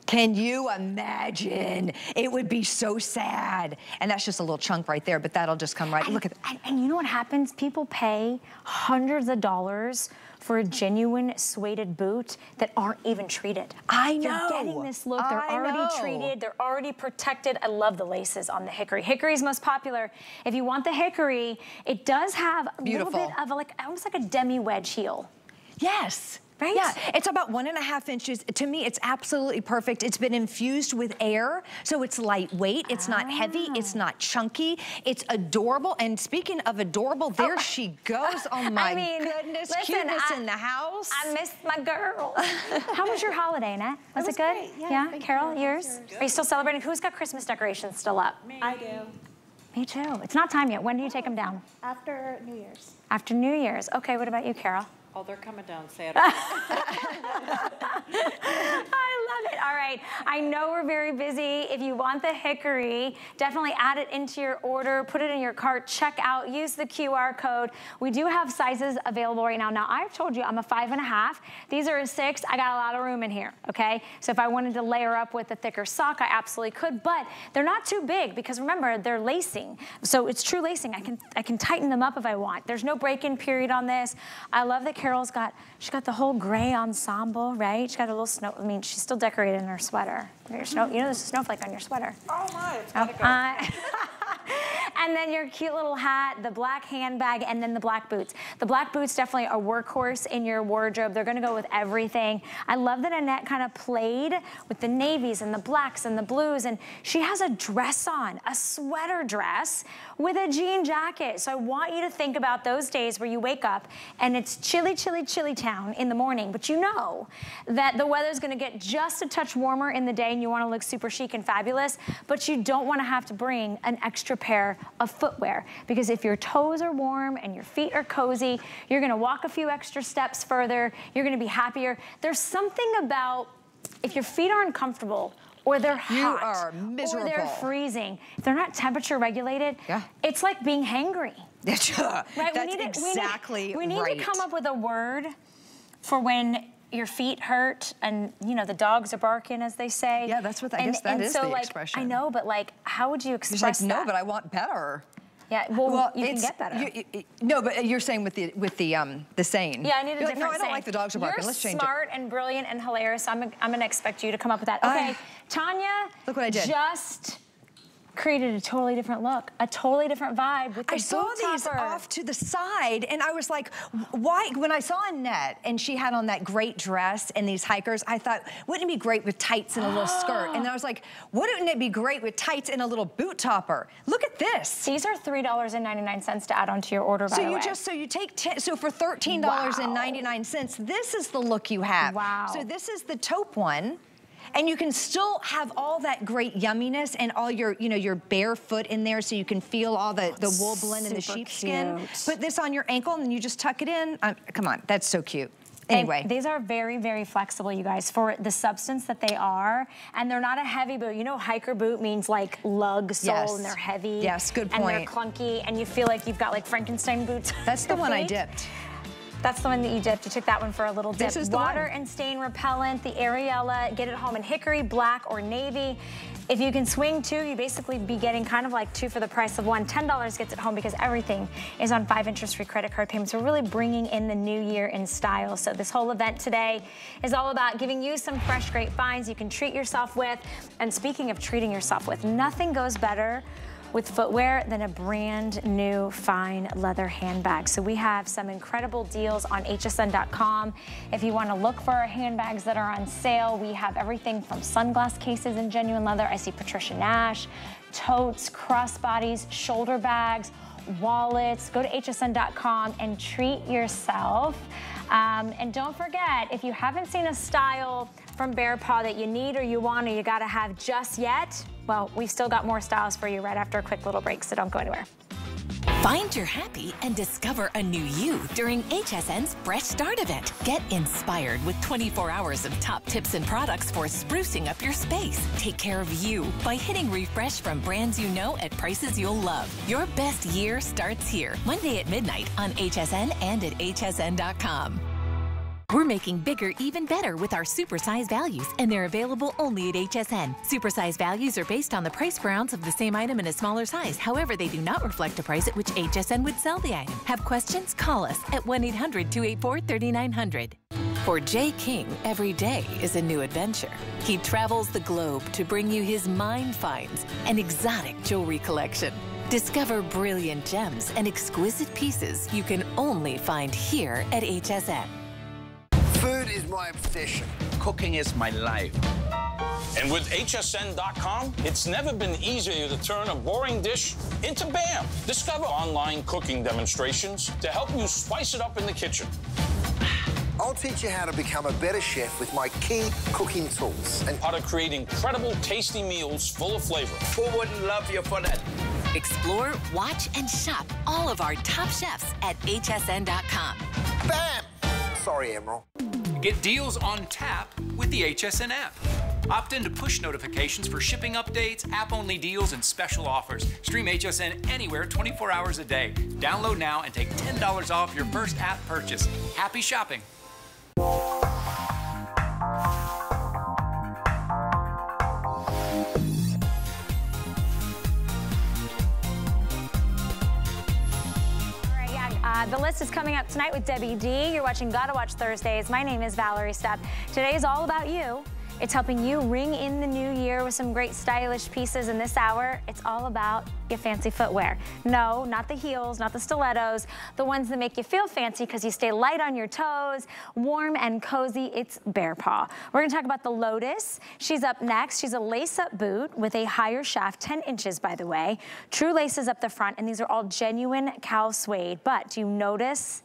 Can you imagine? It would be so sad. And that's just a little chunk right there, but that'll just come right, look at that.
And, and you know what happens? People pay hundreds of dollars for a genuine suede boot that aren't even treated.
I know.
They're getting this look. They're
I
already
know.
treated. They're already protected. I love the laces on the hickory. Hickory is most popular. If you want the hickory, it does have a
Beautiful.
little bit of a, like almost like a demi wedge heel.
Yes.
Right?
Yeah, it's about one and a half inches. To me, it's absolutely perfect. It's been infused with air, so it's lightweight. It's not heavy. It's not chunky. It's adorable. And speaking of adorable, oh, there she goes. Oh my
I mean,
goodness,
listen,
cuteness
I-
in the house.
I missed my girl. How was your holiday, Nat? Was it,
was
good?
great. Yeah, thank you.
Carol,
How was
yours?
yours?
Are you still celebrating? Who's got Christmas decorations still up? Me.
I do.
Me too. It's not time yet. When do you take oh. them down?
After New Year's.
After New Year's. Okay, what about you, Carol?
Oh, they're coming down Saturday.
I love it. All right. I know we're very busy. If you want the hickory, definitely add it into your order, put it in your cart, check out, use the QR code. We do have sizes available right now. Now, I've told you I'm a five and a half. These are a six. I got a lot of room in here, okay? So if I wanted to layer up with a thicker sock, I absolutely could, but they're not too big because remember, they're lacing. So it's true lacing. I can, I can tighten them up if I want. There's no break-in period on this. I love that Carol's got, she's got the whole gray ensemble, right? She's got a little snow, I mean, she's still decorated in her sweater. Your snow, you know there's a snowflake on your sweater.
oh my, it's
Oh,
gotta go.
and then your cute little hat, the black handbag, and then the black boots. The black boots definitely a workhorse in your wardrobe. They're gonna go with everything. I love that Annette kind of played with the navies and the blacks and the blues, and she has a dress on, a sweater dress with a jean jacket. So I want you to think about those days where you wake up and it's chilly, chilly, chilly town in the morning, but you know that the weather's gonna get just a touch warmer in the day and you wanna look super chic and fabulous, but you don't wanna have to bring an extra pair of footwear because if your toes are warm and your feet are cozy, you're gonna walk a few extra steps further, you're gonna be happier. There's something about if your feet aren't comfortable or they're hot or they're freezing, if they're not temperature regulated,
Yeah.
it's like being hangry.
That's
Right?
That's
we need
exactly
to, we need, we need
right.
to come up with a word for when your feet hurt and you know the dogs are barking as they say.
Yeah, that's what- I
and,
guess that
and
is
so
the
like I know, but like how would you express
like, no, but I want better.
yeah, well, you can get better.
you- you- no, but you're saying with the with the um the saying.
yeah, I need a
You're like, No, I don't
saying.
like the dogs are barking.
You're
Let's change
smart and brilliant and hilarious. I'm, I'm gonna expect you to come up with that. Okay,
I-
Tanya.
Look what I did.
Just created a totally different look, a totally different vibe with the
I saw these
topper.
off to the side and I was like, why? When I saw Annette and she had on that great dress and these hikers, I thought, wouldn't it be great with tights and a little skirt? And then I was like, wouldn't it be great with tights and a little boot topper? Look at this.
These are three dollars and ninety nine cents to add onto your order.
So you
way.
just so you take ten, so for thirteen dollars and ninety nine cents, this is the look you have.
Wow.
So this is the taupe one. And you can still have all that great yumminess and all your, you know, your bare foot in there so you can feel all the, the wool blend and the sheepskin. Put this on your ankle and then you just tuck it in. Um, come on, that's so cute.
And
Anyway.
these are very, very flexible, you guys, for the substance that they are. And they're not a heavy boot. You know, hiker boot means like lug sole
Yes.
and they're heavy.
Yes, good point.
And they're clunky and you feel like you've got like Frankenstein boots.
That's the one I
feet.
dipped.
That's the one that you dipped. You took that one for a little dip.
This is the
Water
one.
and stain repellent, the Ariella, get it home in hickory, black, or navy. If you can swing two, you basically be getting kind of like two for the price of one. $10 gets it home because everything is on five interest-free credit card payments. We're really bringing in the new year in style. So this whole event today is all about giving you some fresh, great finds you can treat yourself with. And speaking of treating yourself with, nothing goes better with footwear than a brand new fine leather handbag. So we have some incredible deals on hsn.com. If you want to look for our handbags that are on sale, we have everything from sunglass cases in genuine leather. I see Patricia Nash, totes, crossbodies, shoulder bags, wallets. Go to hsn.com and treat yourself. Um, and don't forget, if you haven't seen a style from Bear Paw that you need or you want or you gotta have just yet, well, we've still got more styles for you right after a quick little break, so don't go anywhere.
Find your happy and discover a new you during HSN's Fresh Start event. Get inspired with 24 hours of top tips and products for sprucing up your space. Take care of you by hitting refresh from brands you know at prices you'll love. Your best year starts here. Monday at midnight on HSN and at hsn.com. We're making bigger even better with our supersize values, and they're available only at HSN. Supersize values are based on the price per ounce of the same item in a smaller size. However, they do not reflect a price at which HSN would sell the item. Have questions? Call us at 1 800 284 3900. For Jay King, every day is a new adventure. He travels the globe to bring you his Mine Finds and exotic jewelry collection. Discover brilliant gems and exquisite pieces you can only find here at HSN.
Food is my obsession.
Cooking is my life.
And with hsn.com, it's never been easier to turn a boring dish into BAM. Discover online cooking demonstrations to help you spice it up in the kitchen.
I'll teach you how to become a better chef with my key cooking tools.
And how to create incredible, tasty meals full of flavor.
Who wouldn't love you for that?
Explore, watch, and shop all of our top chefs at hsn.com.
Bam! Sorry, Emeril.
Get deals on tap with the HSN app. Opt in to push notifications for shipping updates, app only deals, and special offers. Stream HSN anywhere 24 hours a day. Download now and take $10 off your first app purchase. Happy shopping.
Uh, the list is coming up tonight with Debbie D. You're watching Gotta Watch Thursdays. My name is Valerie Stup. Today is all about you. It's helping you ring in the new year with some great stylish pieces in this hour. It's all about your fancy footwear. No, not the heels, not the stilettos, the ones that make you feel fancy because you stay light on your toes, warm and cozy. It's Bear Paw. We're gonna talk about the Lotus. She's up next. She's a lace-up boot with a higher shaft, 10 inches by the way. True laces up the front, and these are all genuine cow suede. But do you notice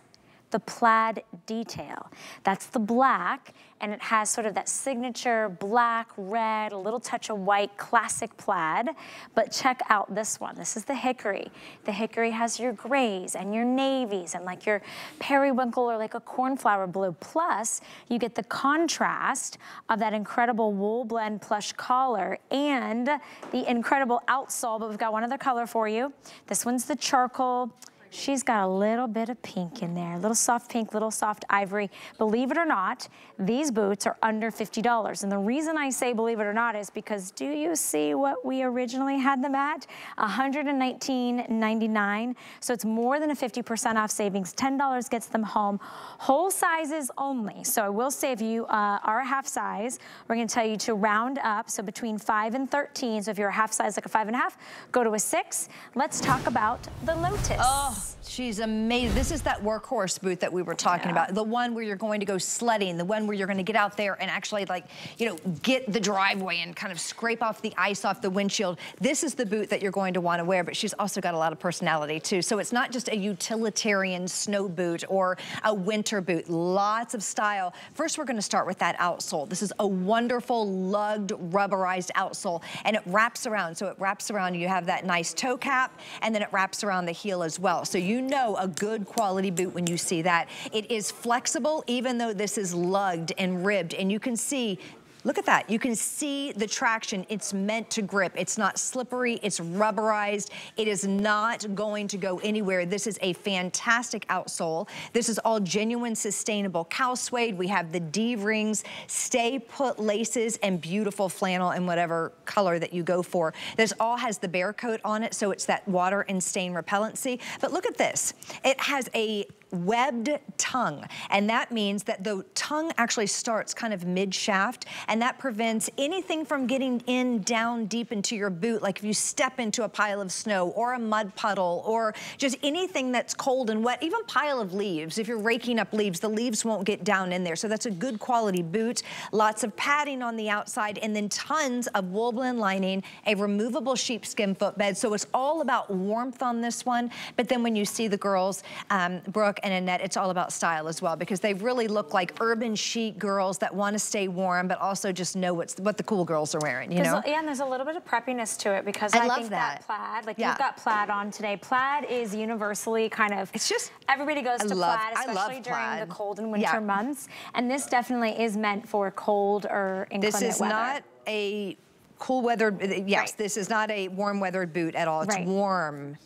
the plaid detail. That's the black, and it has sort of that signature black, red, a little touch of white, classic plaid. But check out this one. This is the hickory. The hickory has your grays and your navies and like your periwinkle or like a cornflower blue. Plus, you get the contrast of that incredible wool blend plush collar and the incredible outsole, but we've got one other color for you. This one's the charcoal. She's got a little bit of pink in there, a little soft pink, little soft ivory. Believe it or not, these boots are under $50. And the reason I say believe it or not is because do you see what we originally had them at? $119.99. So it's more than a 50% off savings. $10 gets them home. Whole sizes only. So I will say if you uh, are a half size, we're gonna tell you to round up. So between five and 13. So if you're a half size, like a five and a half, go to a six. Let's talk about the Lotus.
Oh, she's amazing. This is that workhorse boot that we were talking
Yeah.
about. The one where you're going to go sledding, the one where you're going to get out there and actually like, you know, get the driveway and kind of scrape off the ice off the windshield. This is the boot that you're going to want to wear, but she's also got a lot of personality too. So it's not just a utilitarian snow boot or a winter boot. Lots of style. First, we're going to start with that outsole. This is a wonderful lugged rubberized outsole and it wraps around. So it wraps around, you have that nice toe cap and then it wraps around the heel as well. So you know a good quality boot when you see that. It is flexible even though this is lugged and ribbed and you can see Look at that. You can see the traction. It's meant to grip. It's not slippery. It's rubberized. It is not going to go anywhere. This is a fantastic outsole. This is all genuine, sustainable cow suede. We have the D-rings, stay put laces, and beautiful flannel in whatever color that you go for. This all has the bear coat on it, so it's that water and stain repellency. But look at this. It has a webbed tongue. And that means that the tongue actually starts kind of mid-shaft and that prevents anything from getting in down deep into your boot. Like if you step into a pile of snow or a mud puddle or just anything that's cold and wet, even pile of leaves. If you're raking up leaves, the leaves won't get down in there. So that's a good quality boot. Lots of padding on the outside and then tons of wool blend lining, a removable sheepskin footbed. So it's all about warmth on this one. But then when you see the girls, um, Brooke, Brooke and Annette, it's all about style as well because they really look like urban chic girls that want to stay warm but also just know what's what the cool girls are wearing, you know?
Yeah, and there's a little bit of preppiness to it because I,
I love
think
that.
that. plaid, like
Yeah.
you've got plaid on today. Plaid is universally kind of,
It's just-
everybody goes
I
to
love-
plaid, especially during
plaid.
the cold and winter
Yeah.
months. And this definitely is meant for cold or inclement
This is
weather.
not a cool weather, uh, yes,
Right.
this is not a warm weathered boot at all. It's
Right.
warm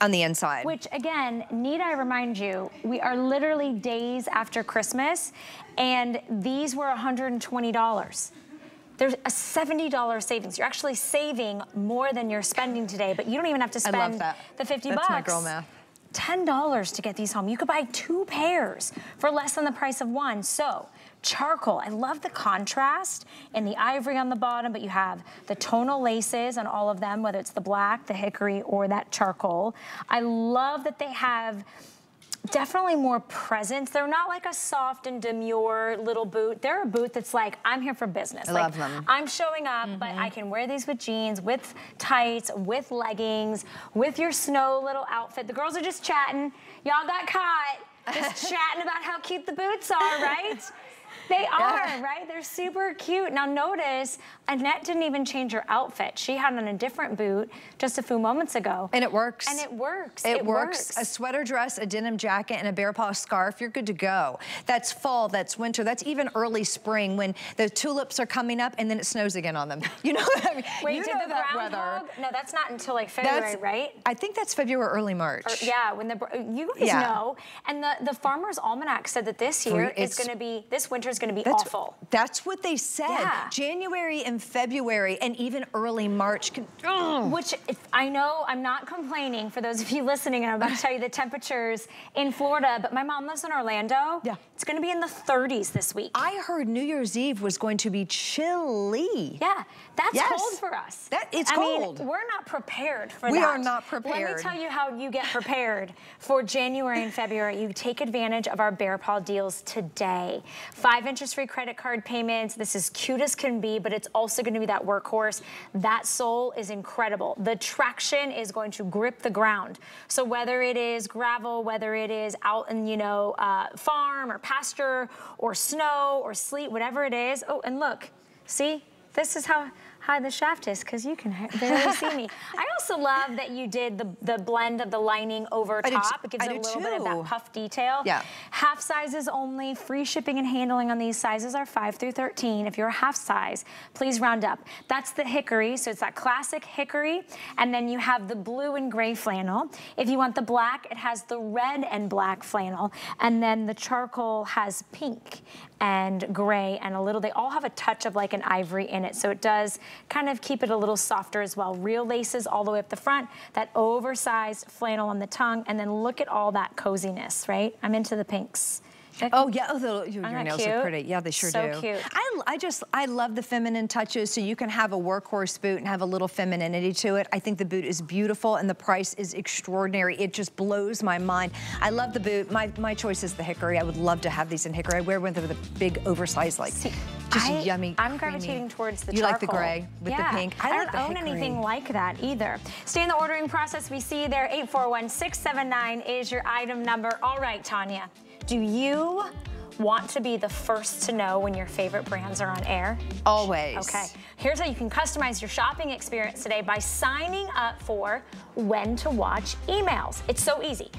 on the inside.
Which again, need I remind you, we are literally days after Christmas and these were $120. There's a $70 savings. You're actually saving more than you're spending today, but you don't even have to
I love
spend
that.
the 50
That's
bucks.
my girl math.
$10 to get these home. You could buy two pairs for less than the price of one. So charcoal, I love the contrast and the ivory on the bottom, but you have the tonal laces on all of them, whether it's the black, the hickory, or that charcoal. I love that they have definitely more presence. They're not like a soft and demure little boot. They're a boot that's like, I'm here for business.
I
like,
love them.
I'm showing up, but mm-hmm. I can wear these with jeans, with tights, with leggings, with your snow little outfit. The girls are just chatting. Y'all got caught. Just chatting about how cute the boots are, right? They are, right? They're super cute. Now notice, Annette didn't even change her outfit. She had on a different boot just a few moments ago.
And it works.
And it works.
It, works. A sweater dress, a denim jacket, and a bear paw scarf, you're good to go. That's fall, that's winter, that's even early spring when the tulips are coming up and then it snows again on them. You know what I mean?
Wait,
you
did
know
the
that
groundhog?
weather.
No, that's not until like February,
That's,
right?
I think that's February, early March.
Or- yeah, when the you guys
Yeah.
know, and the the Farmer's Almanac said that this year is
it's-
going to be this winter is going to be
That's,
awful.
That's what they said.
Yeah.
January and February and even early March. Can, Ugh.
Which if, I know I'm not complaining for those of you listening, and I'm about to tell you the temperatures in Florida, but my mom lives in Orlando.
Yeah.
It's going to be in the 30s this week.
I heard New Year's Eve was going to be chilly.
yeah, that's
Yes.
cold for us.
That- it's
I
cold.
Mean, we're not prepared for
We
that.
We are not prepared.
Let me tell you how you get prepared for January and February. You take advantage of our Bear Paw deals today. Five interest-free credit card payments. This is cute as can be, but it's also going to be that workhorse. That sole is incredible. The traction is going to grip the ground. So whether it is gravel, whether it is out in, you know, uh, farm or pasture or snow or sleet, whatever it is. Oh, and look, see, this is how high the shaft is because you can barely see me. I also love that you did the, the blend of the lining over
I
top. It gives it a little bit of that puff detail.
Yeah.
Half sizes only, free shipping and handling on these sizes are 5 through 13. If you're a half size, please round up. That's the hickory, so it's that classic hickory. And then you have the blue and gray flannel. If you want the black, it has the red and black flannel. And then the charcoal has pink and gray and a little, they all have a touch of like an ivory in it. So it does kind of keep it a little softer as well. Real laces all the way up the front, that oversized flannel on the tongue, and then look at all that coziness, right? I'm into the pinks.
Oh yeah, oh, the, your, your nails are
cute?
pretty. Yeah, they sure
So
do.
cute.
I, I just, I love the feminine touches. So you can have a workhorse boot and have a little femininity to it. I think the boot is beautiful and the price is extraordinary. It just blows my mind. I love the boot. My my choice is the hickory. I would love to have these in hickory. I wear one with a big oversized, like
See,
just
I,
yummy.
I'm
creamy.
gravitating towards the
You like the gray with
Yeah.
the pink.
I,
I,
don't
like
own
hickory.
anything like that either. Stay in the ordering process. We see you there. 841679 is your item number. All right, Tanya. Do you want to be the first to know when your favorite brands are on air?
Always.
Okay, here's how you can customize your shopping experience today by signing up for when to watch emails. It's so easy.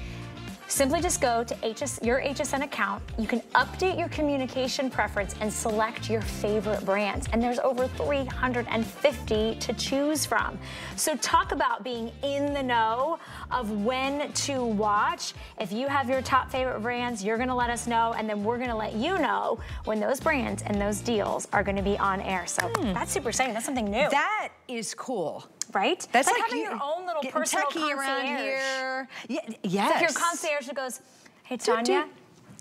Simply just go to HS, your HSN account. You can update your communication preference and select your favorite brands. And there's over 350 to choose from. So talk about being in the know of when to watch. If you have your top favorite brands, you're gonna let us know, and then we're gonna let you know when those brands and those deals are gonna be on air. So hmm. that's super exciting. That's something new.
That is cool
right?
That's
like,
like
having you, your own little personal concierge. around
here. Yeah,
yes. like your concierge who goes, hey, Tanya,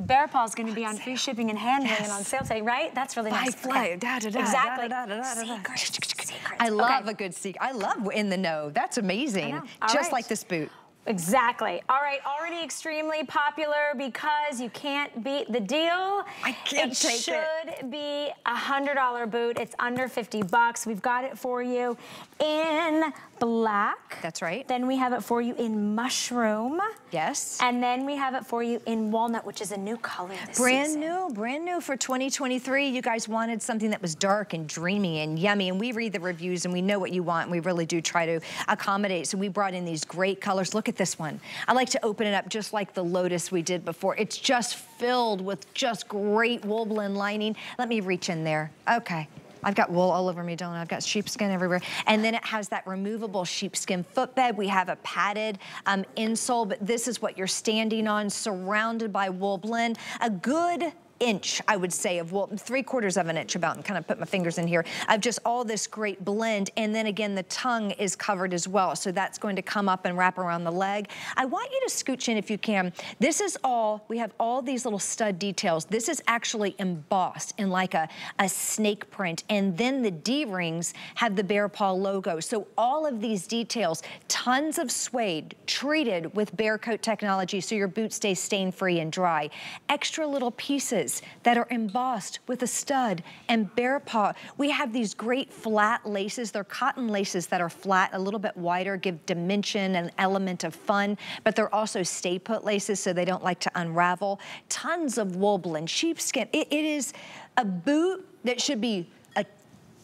Bear Paw's going to be on free shipping and handling yes. and on sale today, right? That's really nice.
Fly, okay. da, da, da,
exactly.
Da, da,
da, Secrets. Secrets.
I love okay. a good secret. I love in the know. That's amazing. Just right. like this boot.
Exactly. All right, already extremely popular because you can't beat the deal.
I can't
it
take
it. It should be a $100 boot. It's under 50 bucks. We've got it for you in black.
That's right.
Then we have it for you in mushroom.
Yes.
And then we have it for you in walnut, which is a new color
Brand
season.
new, brand new for 2023. You guys wanted something that was dark and dreamy and yummy, and we read the reviews and we know what you want, and we really do try to accommodate. So we brought in these great colors. Look at this one. I like to open it up just like the Lotus we did before. It's just filled with just great wool blend lining. Let me reach in there. Okay. I've got wool all over me, don't I? I've got sheepskin everywhere. And then it has that removable sheepskin footbed. We have a padded um, insole, but this is what you're standing on, surrounded by wool blend. A good inch, I would say, of, well, three quarters of an inch about, and kind of put my fingers in here, of just all this great blend. And then again, the tongue is covered as well. So that's going to come up and wrap around the leg. I want you to scooch in if you can. This is all, we have all these little stud details. This is actually embossed in like a, a snake print. And then the D-rings have the Bear Paw logo. So all of these details, tons of suede, treated with Bear Coat technology so your boot stays stain-free and dry. Extra little pieces that are embossed with a stud and bear paw. We have these great flat laces. They're cotton laces that are flat, a little bit wider, give dimension and element of fun, but they're also stay put laces so they don't like to unravel. Tons of wool blend, sheepskin. it, it is a boot that should be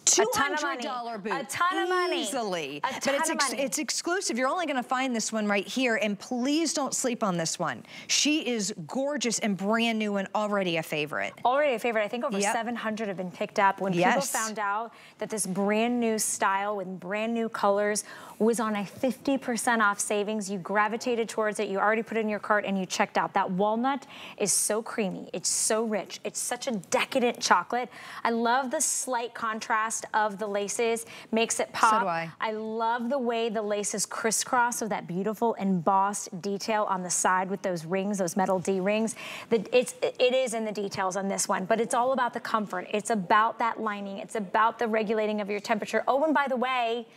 $200 boot.
A ton of money.
Easily.
A ton
but it's,
ex
it's exclusive. You're only going to find this one right here. And please don't sleep on this one. She is gorgeous and brand new and already a favorite.
Already a favorite. I think over yep. 700 have been picked up. When yes. people found out that this brand new style with brand new colors was on a 50% off savings. You gravitated towards it. You already put it in your cart and you checked out. That walnut is so creamy. It's so rich. It's such a decadent chocolate. I love the slight contrast of the laces. Makes it pop.
So do I.
I love the way the laces crisscross with that beautiful embossed detail on the side with those rings, those metal D rings. The, it's, it is in the details on this one, but it's all about the comfort. It's about that lining. It's about the regulating of your temperature. Oh, and by the way,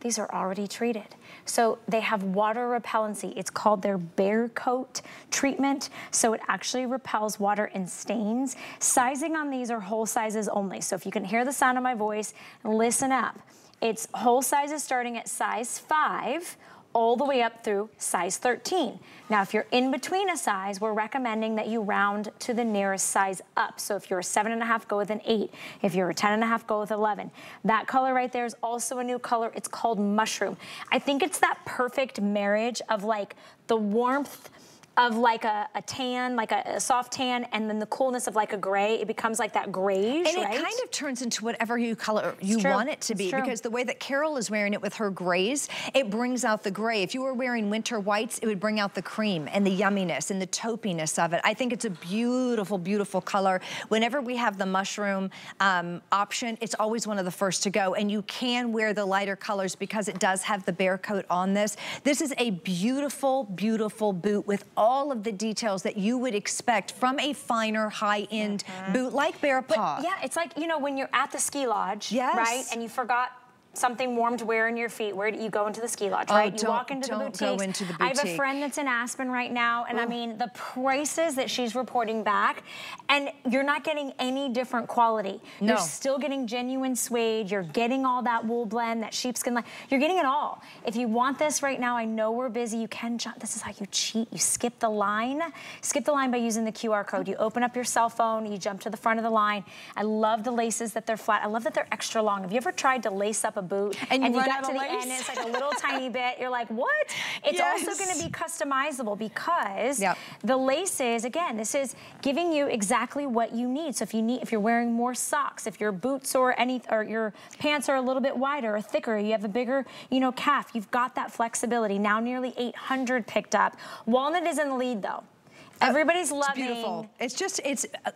these are already treated. So they have water repellency. It's called their Bear Coat treatment. So it actually repels water and stains. Sizing on these are whole sizes only. So if you can hear the sound of my voice, listen up. It's whole sizes starting at size five all the way up through size 13. Now, if you're in between a size, we're recommending that you round to the nearest size up. So if you're a seven and a half, go with an eight. If you're a 10 and a half, go with 11. That color right there is also a new color. It's called mushroom. I think it's that perfect marriage of like the warmth of like a, a tan, like a, a, soft tan, and then the coolness of like a gray. It becomes like that grayish,
And
right?
it kind of turns into whatever you color you want it to be. Because the way that Carol is wearing it with her grays, it brings out the gray. If you were wearing winter whites, it would bring out the cream and the yumminess and the taupiness of it. I think it's a beautiful, beautiful color. Whenever we have the mushroom um, option, it's always one of the first to go. And you can wear the lighter colors because it does have the bear coat on this. This is a beautiful, beautiful boot with all all of the details that you would expect from a finer high-end mm -hmm. boot like Bear Paw.
But yeah, it's like, you know, when you're at the ski lodge,
yes.
right? And you forgot something warm to wear in your feet. Where do you go into the ski lodge, oh, right? you walk into the
boutiques. Go into the boutique.
I have a friend that's in Aspen right now, and Ooh. I mean, the prices that she's reporting back, and you're not getting any different quality.
No.
You're still getting genuine suede. You're getting all that wool blend, that sheepskin. You're getting it all. If you want this right now, I know we're busy. You can jump. This is how you cheat. You skip the line. Skip the line by using the QR code. You open up your cell phone. You jump to the front of the line. I love the laces that they're flat. I love that they're extra long. Have you ever tried to lace up a boot
And you run
got
out
to the
lace.
end, it's like a little tiny bit. You're like, what? It's also gonna be customizable because
Yep.
the laces, again, this is giving you exactly what you need. So if you need, if you're wearing more socks, if your boots or any, or your pants are a little bit wider or thicker, you have a bigger, you know, calf, you've got that flexibility. Now nearly 800 picked up. Walnut is in the lead though. Everybody's
Uh, It's beautiful. It's just, it's uh,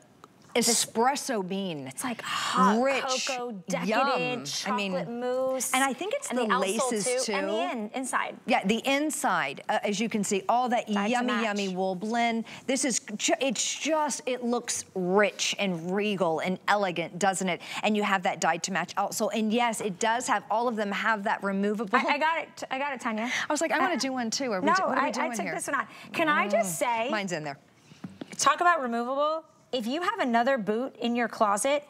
espresso bean.
It's like hot
Rich,
cocoa, decadent,
yum.
chocolate
I mean,
mousse.
and I think it's
and
the
outsole
laces,
And
too.
the in, inside.
Yeah, the inside, uh, as you can see, all that yummy, yummy wool blend. This is, it's just, it looks rich and regal and elegant, doesn't it? And you have that dyed to match outsole. And yes, it does have, all of them have that removable.
I, I got it. I got it, Tanya.
I was like, I want to do one too. Are we
no,
do- what are we
I,
doing
I took
here?
this one out. Can I just say,
Mine's in there.
talk about removable. If you have another boot in your closet,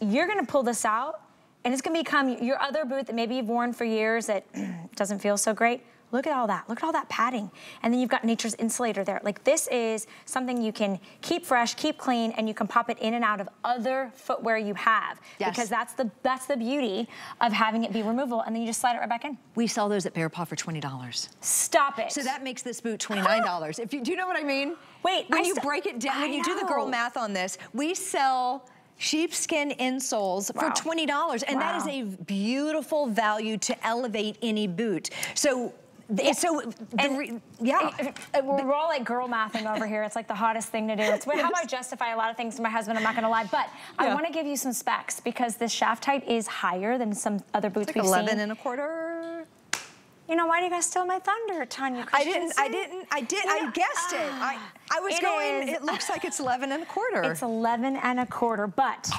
you're gonna pull this out and it's gonna become your other boot that maybe you've worn for years that doesn't feel so great. Look at all that, look at all that padding. And then you've got Nature's Insulator there. Like this is something you can keep fresh, keep clean, and you can pop it in and out of other footwear you have.
Yes.
Because that's the that's the beauty of having it be removable and then you just slide it right back in.
We sell those at Bear Paw for $20.
Stop it.
So that makes this boot $29. if you, do you know what I mean?
Wait,
when
I
you break it down, when
I
you do the girl math on this, we sell sheepskin insoles
Wow.
for $20. And that is a beautiful value to elevate any boot. So, so, re- yeah.
Uh, We're all like girl mathing over here. It's like the hottest thing to do. It's how do I justify a lot of things to my husband. I'm not going to lie, but I want to give you some specs because this shaft height is higher than some other boots
like
we've
11
seen.
and a quarter.
You know why do you guys steal my thunder, Tanya?
I didn't, I didn't, I did,
You
I
know,
guessed it. I, I was
it
going,
is-
it looks like it's 11 and a quarter.
It's 11 and a quarter, but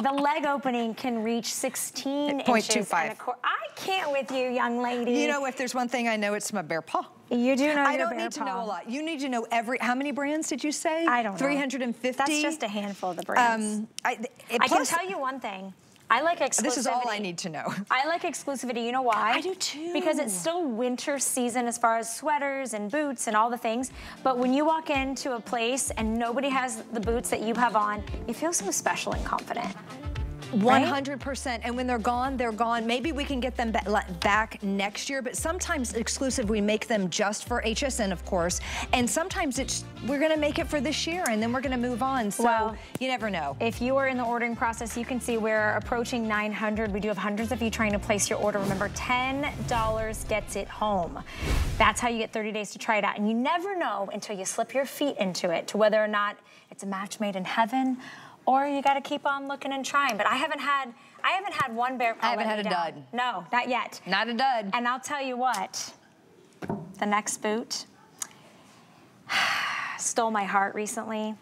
the leg opening can reach 16
Point
inches
two five.
and a quarter. I can't with you, young lady.
you know, if there's one thing I know, it's my Bear Paw.
you do know
I don't need to know a lot. You need to know every, how many brands did you say?
I don't know.
350?
That's just a handful of the brands.
Um, I, it,
I can tell you one thing. I like exclusivity.
This is all I need to know.
I like exclusivity. You know why?
I do too.
Because it's still winter season as far as sweaters and boots and all the things. But when you walk into a place and nobody has the boots that you have on, you feel so special and confident. Right?
100%. And when they're gone, they're gone. Maybe we can get them back next year, but sometimes exclusive, we make them just for HSN, of course. And sometimes it's, we're going to make it for this year and then we're going to move on. So
Well,
you never know.
If you are in the ordering process, you can see we're approaching 900. We do have hundreds of you trying to place your order. Remember, $10 gets it home. That's how you get 30 days to try it out. And you never know until you slip your feet into it to whether or not it's a match made in heaven or you got to keep on looking and trying. But I haven't had, I haven't had one bear paw
I haven't had a
down.
dud.
No, not yet.
Not a dud.
And I'll tell you what, the next boot stole my heart recently.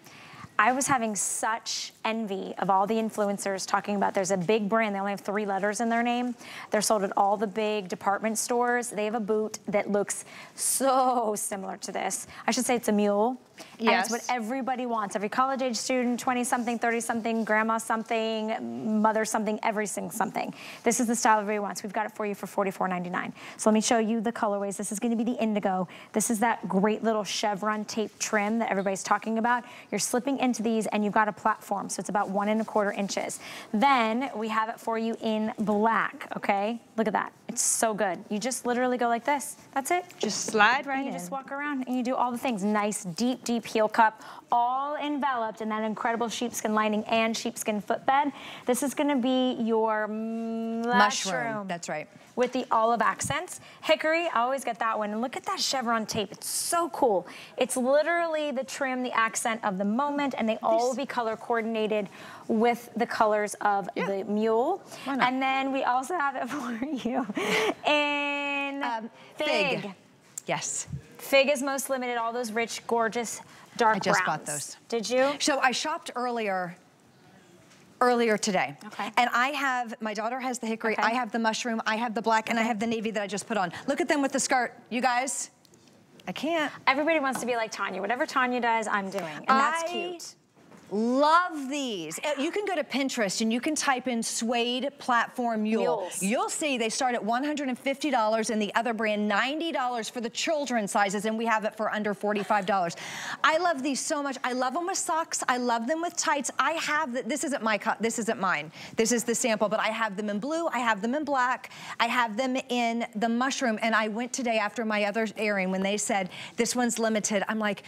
I was having such envy of all the influencers talking about there's a big brand, they only have three letters in their name. They're sold at all the big department stores. They have a boot that looks so similar to this. I should say it's a mule. And it's what everybody wants. Every college age student, 20 something, 30 something, grandma something, mother something, every single something. This is the style everybody wants. We've got it for you for $44.99. So let me show you the colorways. This is gonna be the indigo. This is that great little chevron tape trim that everybody's talking about. You're slipping into these and you've got a platform. So it's about one and a quarter inches. Then we have it for you in black, okay? Look at that. It's so good. You just literally go like this. That's it.
Just slide right
And you
in.
just walk around and you do all the things. Nice, deep, deep heel cup, all enveloped in that incredible sheepskin lining and sheepskin footbed. This is gonna be your mm, mushroom.
That's right.
With the olive accents. Hickory, I always get that one. And look at that chevron tape. It's so cool. It's literally the trim, the accent of the moment, and they all will be color coordinated with the colors of
Yeah.
the mule. And then we also have it for you in
Um,
fig.
fig. Yes.
Fig is most limited, all those rich, gorgeous, dark
I just
browns.
bought those.
Did you?
So I shopped earlier earlier today.
Okay.
And I have, my daughter has the hickory,
Okay.
I have the mushroom, I have the black, and I have the navy that I just put on. Look at them with the skirt. You guys, I can't.
Everybody wants to be like Tanya. Whatever Tanya does, I'm doing. And that's
I-
cute.
Love these. Uh, You can go to Pinterest and you can type in suede platform mule.
Mules.
You'll see they start at $150 and the other brand $90 for the children's sizes and we have it for under $45. I love these so much. I love them with socks. I love them with tights. I have, the, this isn't my, this isn't mine. This is the sample, but I have them in blue. I have them in black. I have them in the mushroom and I went today after my other airing when they said this one's limited. I'm like,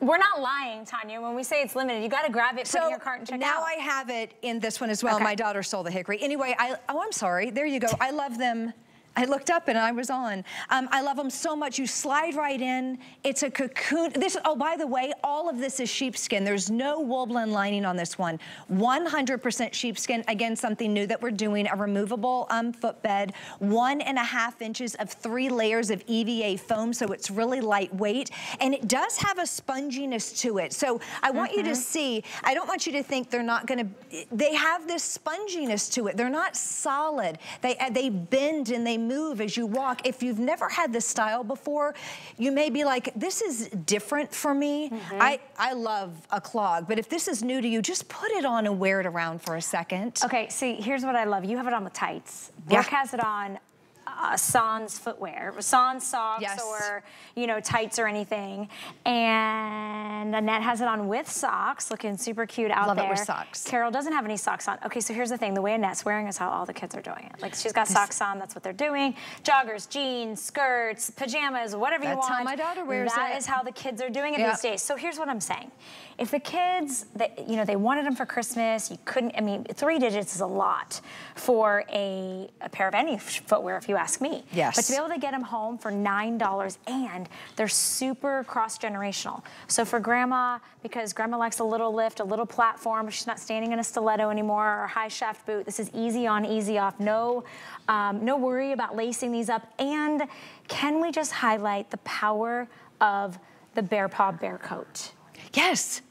We're not lying, Tanya. When we say it's limited, you gotta grab it, put it in your cart and check
now
out.
Now I have it in this one as well.
Okay.
My daughter stole the hickory. Anyway, I, oh, I'm sorry. There you go. I love them. I looked up and I was on. Um, I love them so much. You slide right in. It's a cocoon. This, oh, by the way, all of this is sheepskin. There's no wool blend lining on this one. 100% sheepskin. Again, something new that we're doing, a removable um, footbed. One and a half inches of three layers of EVA foam, so it's really lightweight. And it does have a sponginess to it. So I want you to see, I don't want you to think they're not gonna, they have this sponginess to it. They're not solid. They, uh, they bend and they move as you walk. If you've never had this style before, you may be like, this is different for me. Mm-hmm. I, I love a clog, but if this is new to you, just put it on and wear it around for a second.
Okay, see, here's what I love. You have it on with tights.
Yeah.
Brooke has it on uh, sans footwear, sans socks
Yes.
or, you know, tights or anything. And Annette has it on with socks, looking super cute out
Love it
there.
with socks.
Carol doesn't have any socks on. Okay, so here's the thing. The way Annette's wearing is how all the kids are doing it. Like, she's got socks on, that's what they're doing. Joggers, jeans, skirts, pajamas, whatever you want.
That's how my daughter wears
That
it.
is how the kids are doing it
Yeah.
these days. So here's what I'm saying. If the kids, that you know, they wanted them for Christmas, you couldn't, I mean, three digits is a lot for a, a pair of any footwear, if you ask me.
Yes.
But to be able to get them home for $9 and they're super cross-generational. So for grandma, because grandma likes a little lift, a little platform, she's not standing in a stiletto anymore or a high shaft boot. This is easy on, easy off. No, um, no worry about lacing these up. And can we just highlight the power of the Bear Paw Bear Coat?
Yes.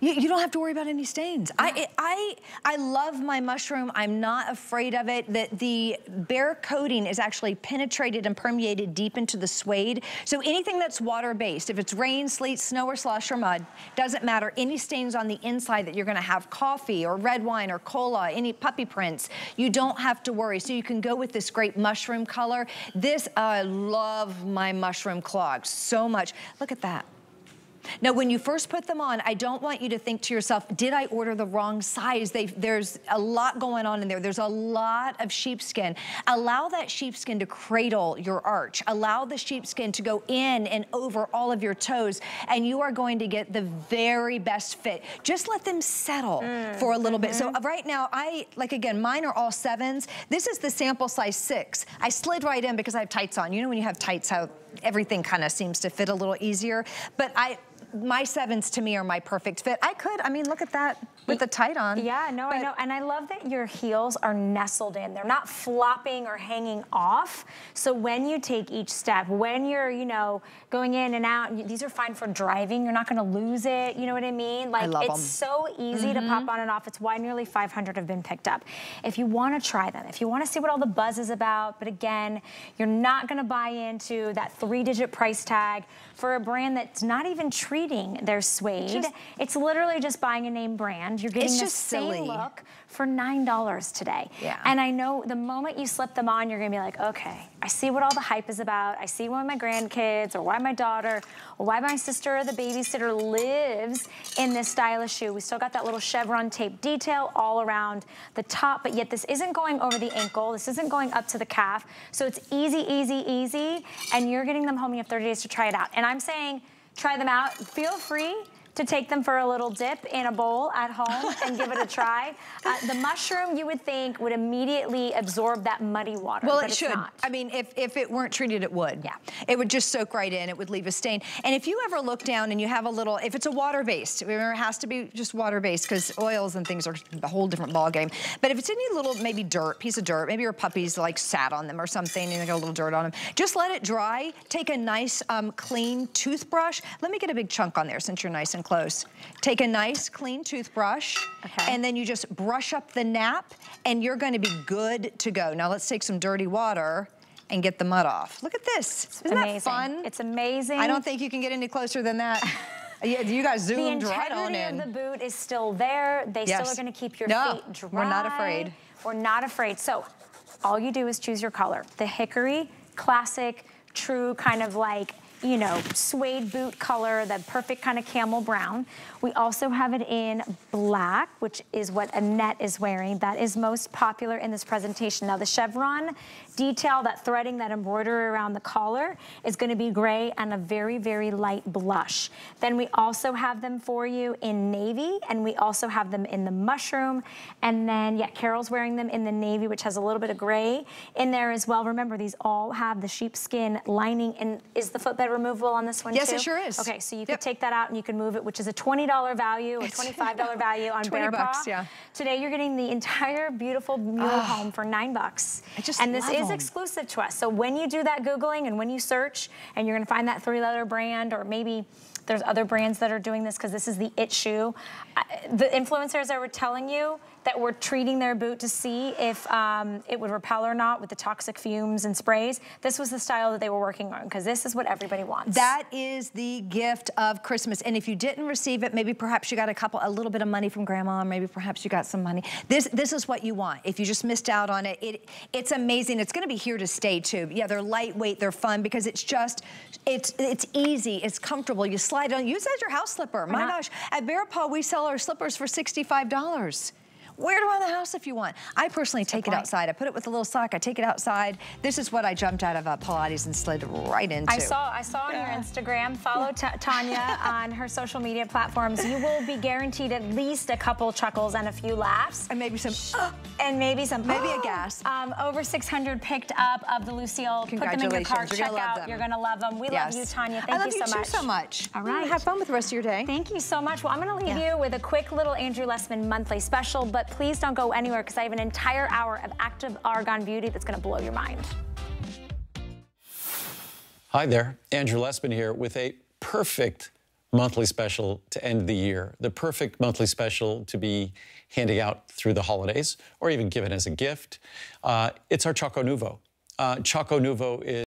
You, you don't have to worry about any stains. I, I, I love my mushroom. I'm not afraid of it. That the bare coating is actually penetrated and permeated deep into the suede. So anything that's water-based, if it's rain, sleet, snow, or slush, or mud, doesn't matter. Any stains on the inside that you're gonna have coffee or red wine or cola, any puppy prints, you don't have to worry. So you can go with this great mushroom color. This, I love my mushroom clogs so much. Look at that. Now, when you first put them on, I don't want you to think to yourself, did I order the wrong size? They, there's a lot going on in there. There's a lot of sheepskin. Allow that sheepskin to cradle your arch. Allow the sheepskin to go in and over all of your toes, and you are going to get the very best fit. Just let them settle for a little bit. So uh, right now, I, like again, mine are all sevens. This is the sample size six. I slid right in because I have tights on. You know when you have tights, how everything kind of seems to fit a little easier. But I, my sevens to me are my perfect fit. I could, I mean, look at that with the tight on.
Yeah, no, I know. And I love that your heels are nestled in. They're not flopping or hanging off. So when you take each step, when you're, you know, going in and out, you- these are fine for driving. You're not gonna lose it. You know what I mean? Like
love
it's so easy to pop mm-hmm. on and off. It's why nearly 500 have been picked up. If you wanna try them, if you wanna see what all the buzz is about, but again, you're not gonna buy into that three digit price tag for a brand that's not even treating their suede.
Just-
it's literally just buying a name brand. You're getting
It's
the same
silly.
look for $9 today.
Yeah.
And I know the moment you slip them on, you're gonna be like, okay, I see what all the hype is about. I see why my grandkids or why my daughter or why my sister or the babysitter lives in this stylish shoe. We still got that little chevron tape detail all around the top, but yet this isn't going over the ankle. This isn't going up to the calf. So it's easy, easy, easy. And you're getting them home. You have 30 days to try it out. And I'm saying, try them out. Feel free to take them for a little dip in a bowl at home and give it a try. Uh, the mushroom, you would think, would immediately absorb that muddy water,
Well, it should.
not.
I mean, if, if it weren't treated, it would.
Yeah.
It would just soak right in. It would leave a stain. And if you ever look down and you have a little, if it's a water-based, remember it has to be just water-based because oils and things are a whole different ballgame. But if it's any little, maybe dirt, piece of dirt, maybe your puppy's like sat on them or something and they got a little dirt on them, just let it dry. Take a nice, um, clean toothbrush. Let me get a big chunk on there since you're nice and close. Take a nice, clean toothbrush.
Okay.
And then you just brush up the nap and you're gonna be good to go. Now let's take some dirty water and get the mud off. Look at this. Isn't
amazing.
that fun?
It's amazing.
I don't think you can get any closer than that. Yeah, you guys zoomed right on in.
The integrity
in.
of the boot is still there. They
Yes.
still are gonna keep your
No,
feet dry.
we're not afraid.
We're not afraid. So all you do is choose your color. The hickory, classic, true kind of like, you know, suede boot color, the perfect kind of camel brown. We also have it in black, which is what Annette is wearing. That is most popular in this presentation. Now the chevron detail, that threading, that embroidery around the collar is gonna be gray and a very, very light blush. Then we also have them for you in navy and we also have them in the mushroom. And then, yeah, Carol's wearing them in the navy, which has a little bit of gray in there as well. Remember, these all have the sheepskin lining. And is the footbed removable on this one
Yes,
too?
it sure is.
Okay, so you
Yep.
could take that out and you can move it, which is a $20 value or $25 value on
20
Bear Paw.
bucks, yeah.
Today you're getting the entire beautiful mule ah. home for nine bucks.
I just
and this
love
exclusive to us. So when you do that Googling and when you search and you're gonna find that three letter brand or maybe there's other brands that are doing this because this is the it shoe. The influencers that were telling you that were treating their boot to see if um, it would repel or not with the toxic fumes and sprays. This was the style that they were working on because this is what everybody wants.
That is the gift of Christmas. And if you didn't receive it, maybe perhaps you got a couple, a little bit of money from grandma, maybe perhaps you got some money. This this is what you want. If you just missed out on it, it it's amazing. It's gonna be here to stay too. Yeah, they're lightweight, they're fun because it's just, it's it's easy, it's comfortable. You slide on, use it as your house slipper. My
not?
gosh, at Bear Paw, we sell our slippers for $65. Wear it around the house if you want. I personally take it
point.
outside. I put it with a little sock. I take it outside. This is what I jumped out of uh, Pilates and slid right into.
I saw I saw on your Instagram. Follow Ta- Tanya on her social media platforms. You will be guaranteed at least a couple chuckles and a few laughs.
And maybe some,
and maybe some
Maybe a gasp.
Um, over 600 picked up of the Lucille. Put them in your cart.
Congratulations. You're
Check
gonna love
out.
them.
You're gonna love them. We
Yes.
love you, Tanya. Thank
I love
you so much.
so much.
All right.
Have fun with the rest of your day.
Thank you so much. Well, I'm going to leave
Yeah.
you with a quick little Andrew Lessman monthly special, but please don't go anywhere because I have an entire hour of active argon beauty that's going to blow your mind.
Hi there, Andrew Lessman here with a perfect monthly special to end the year. The perfect monthly special to be handing out through the holidays or even given as a gift. Uh, it's our Choco Nuvo. Uh, Choco Nuvo is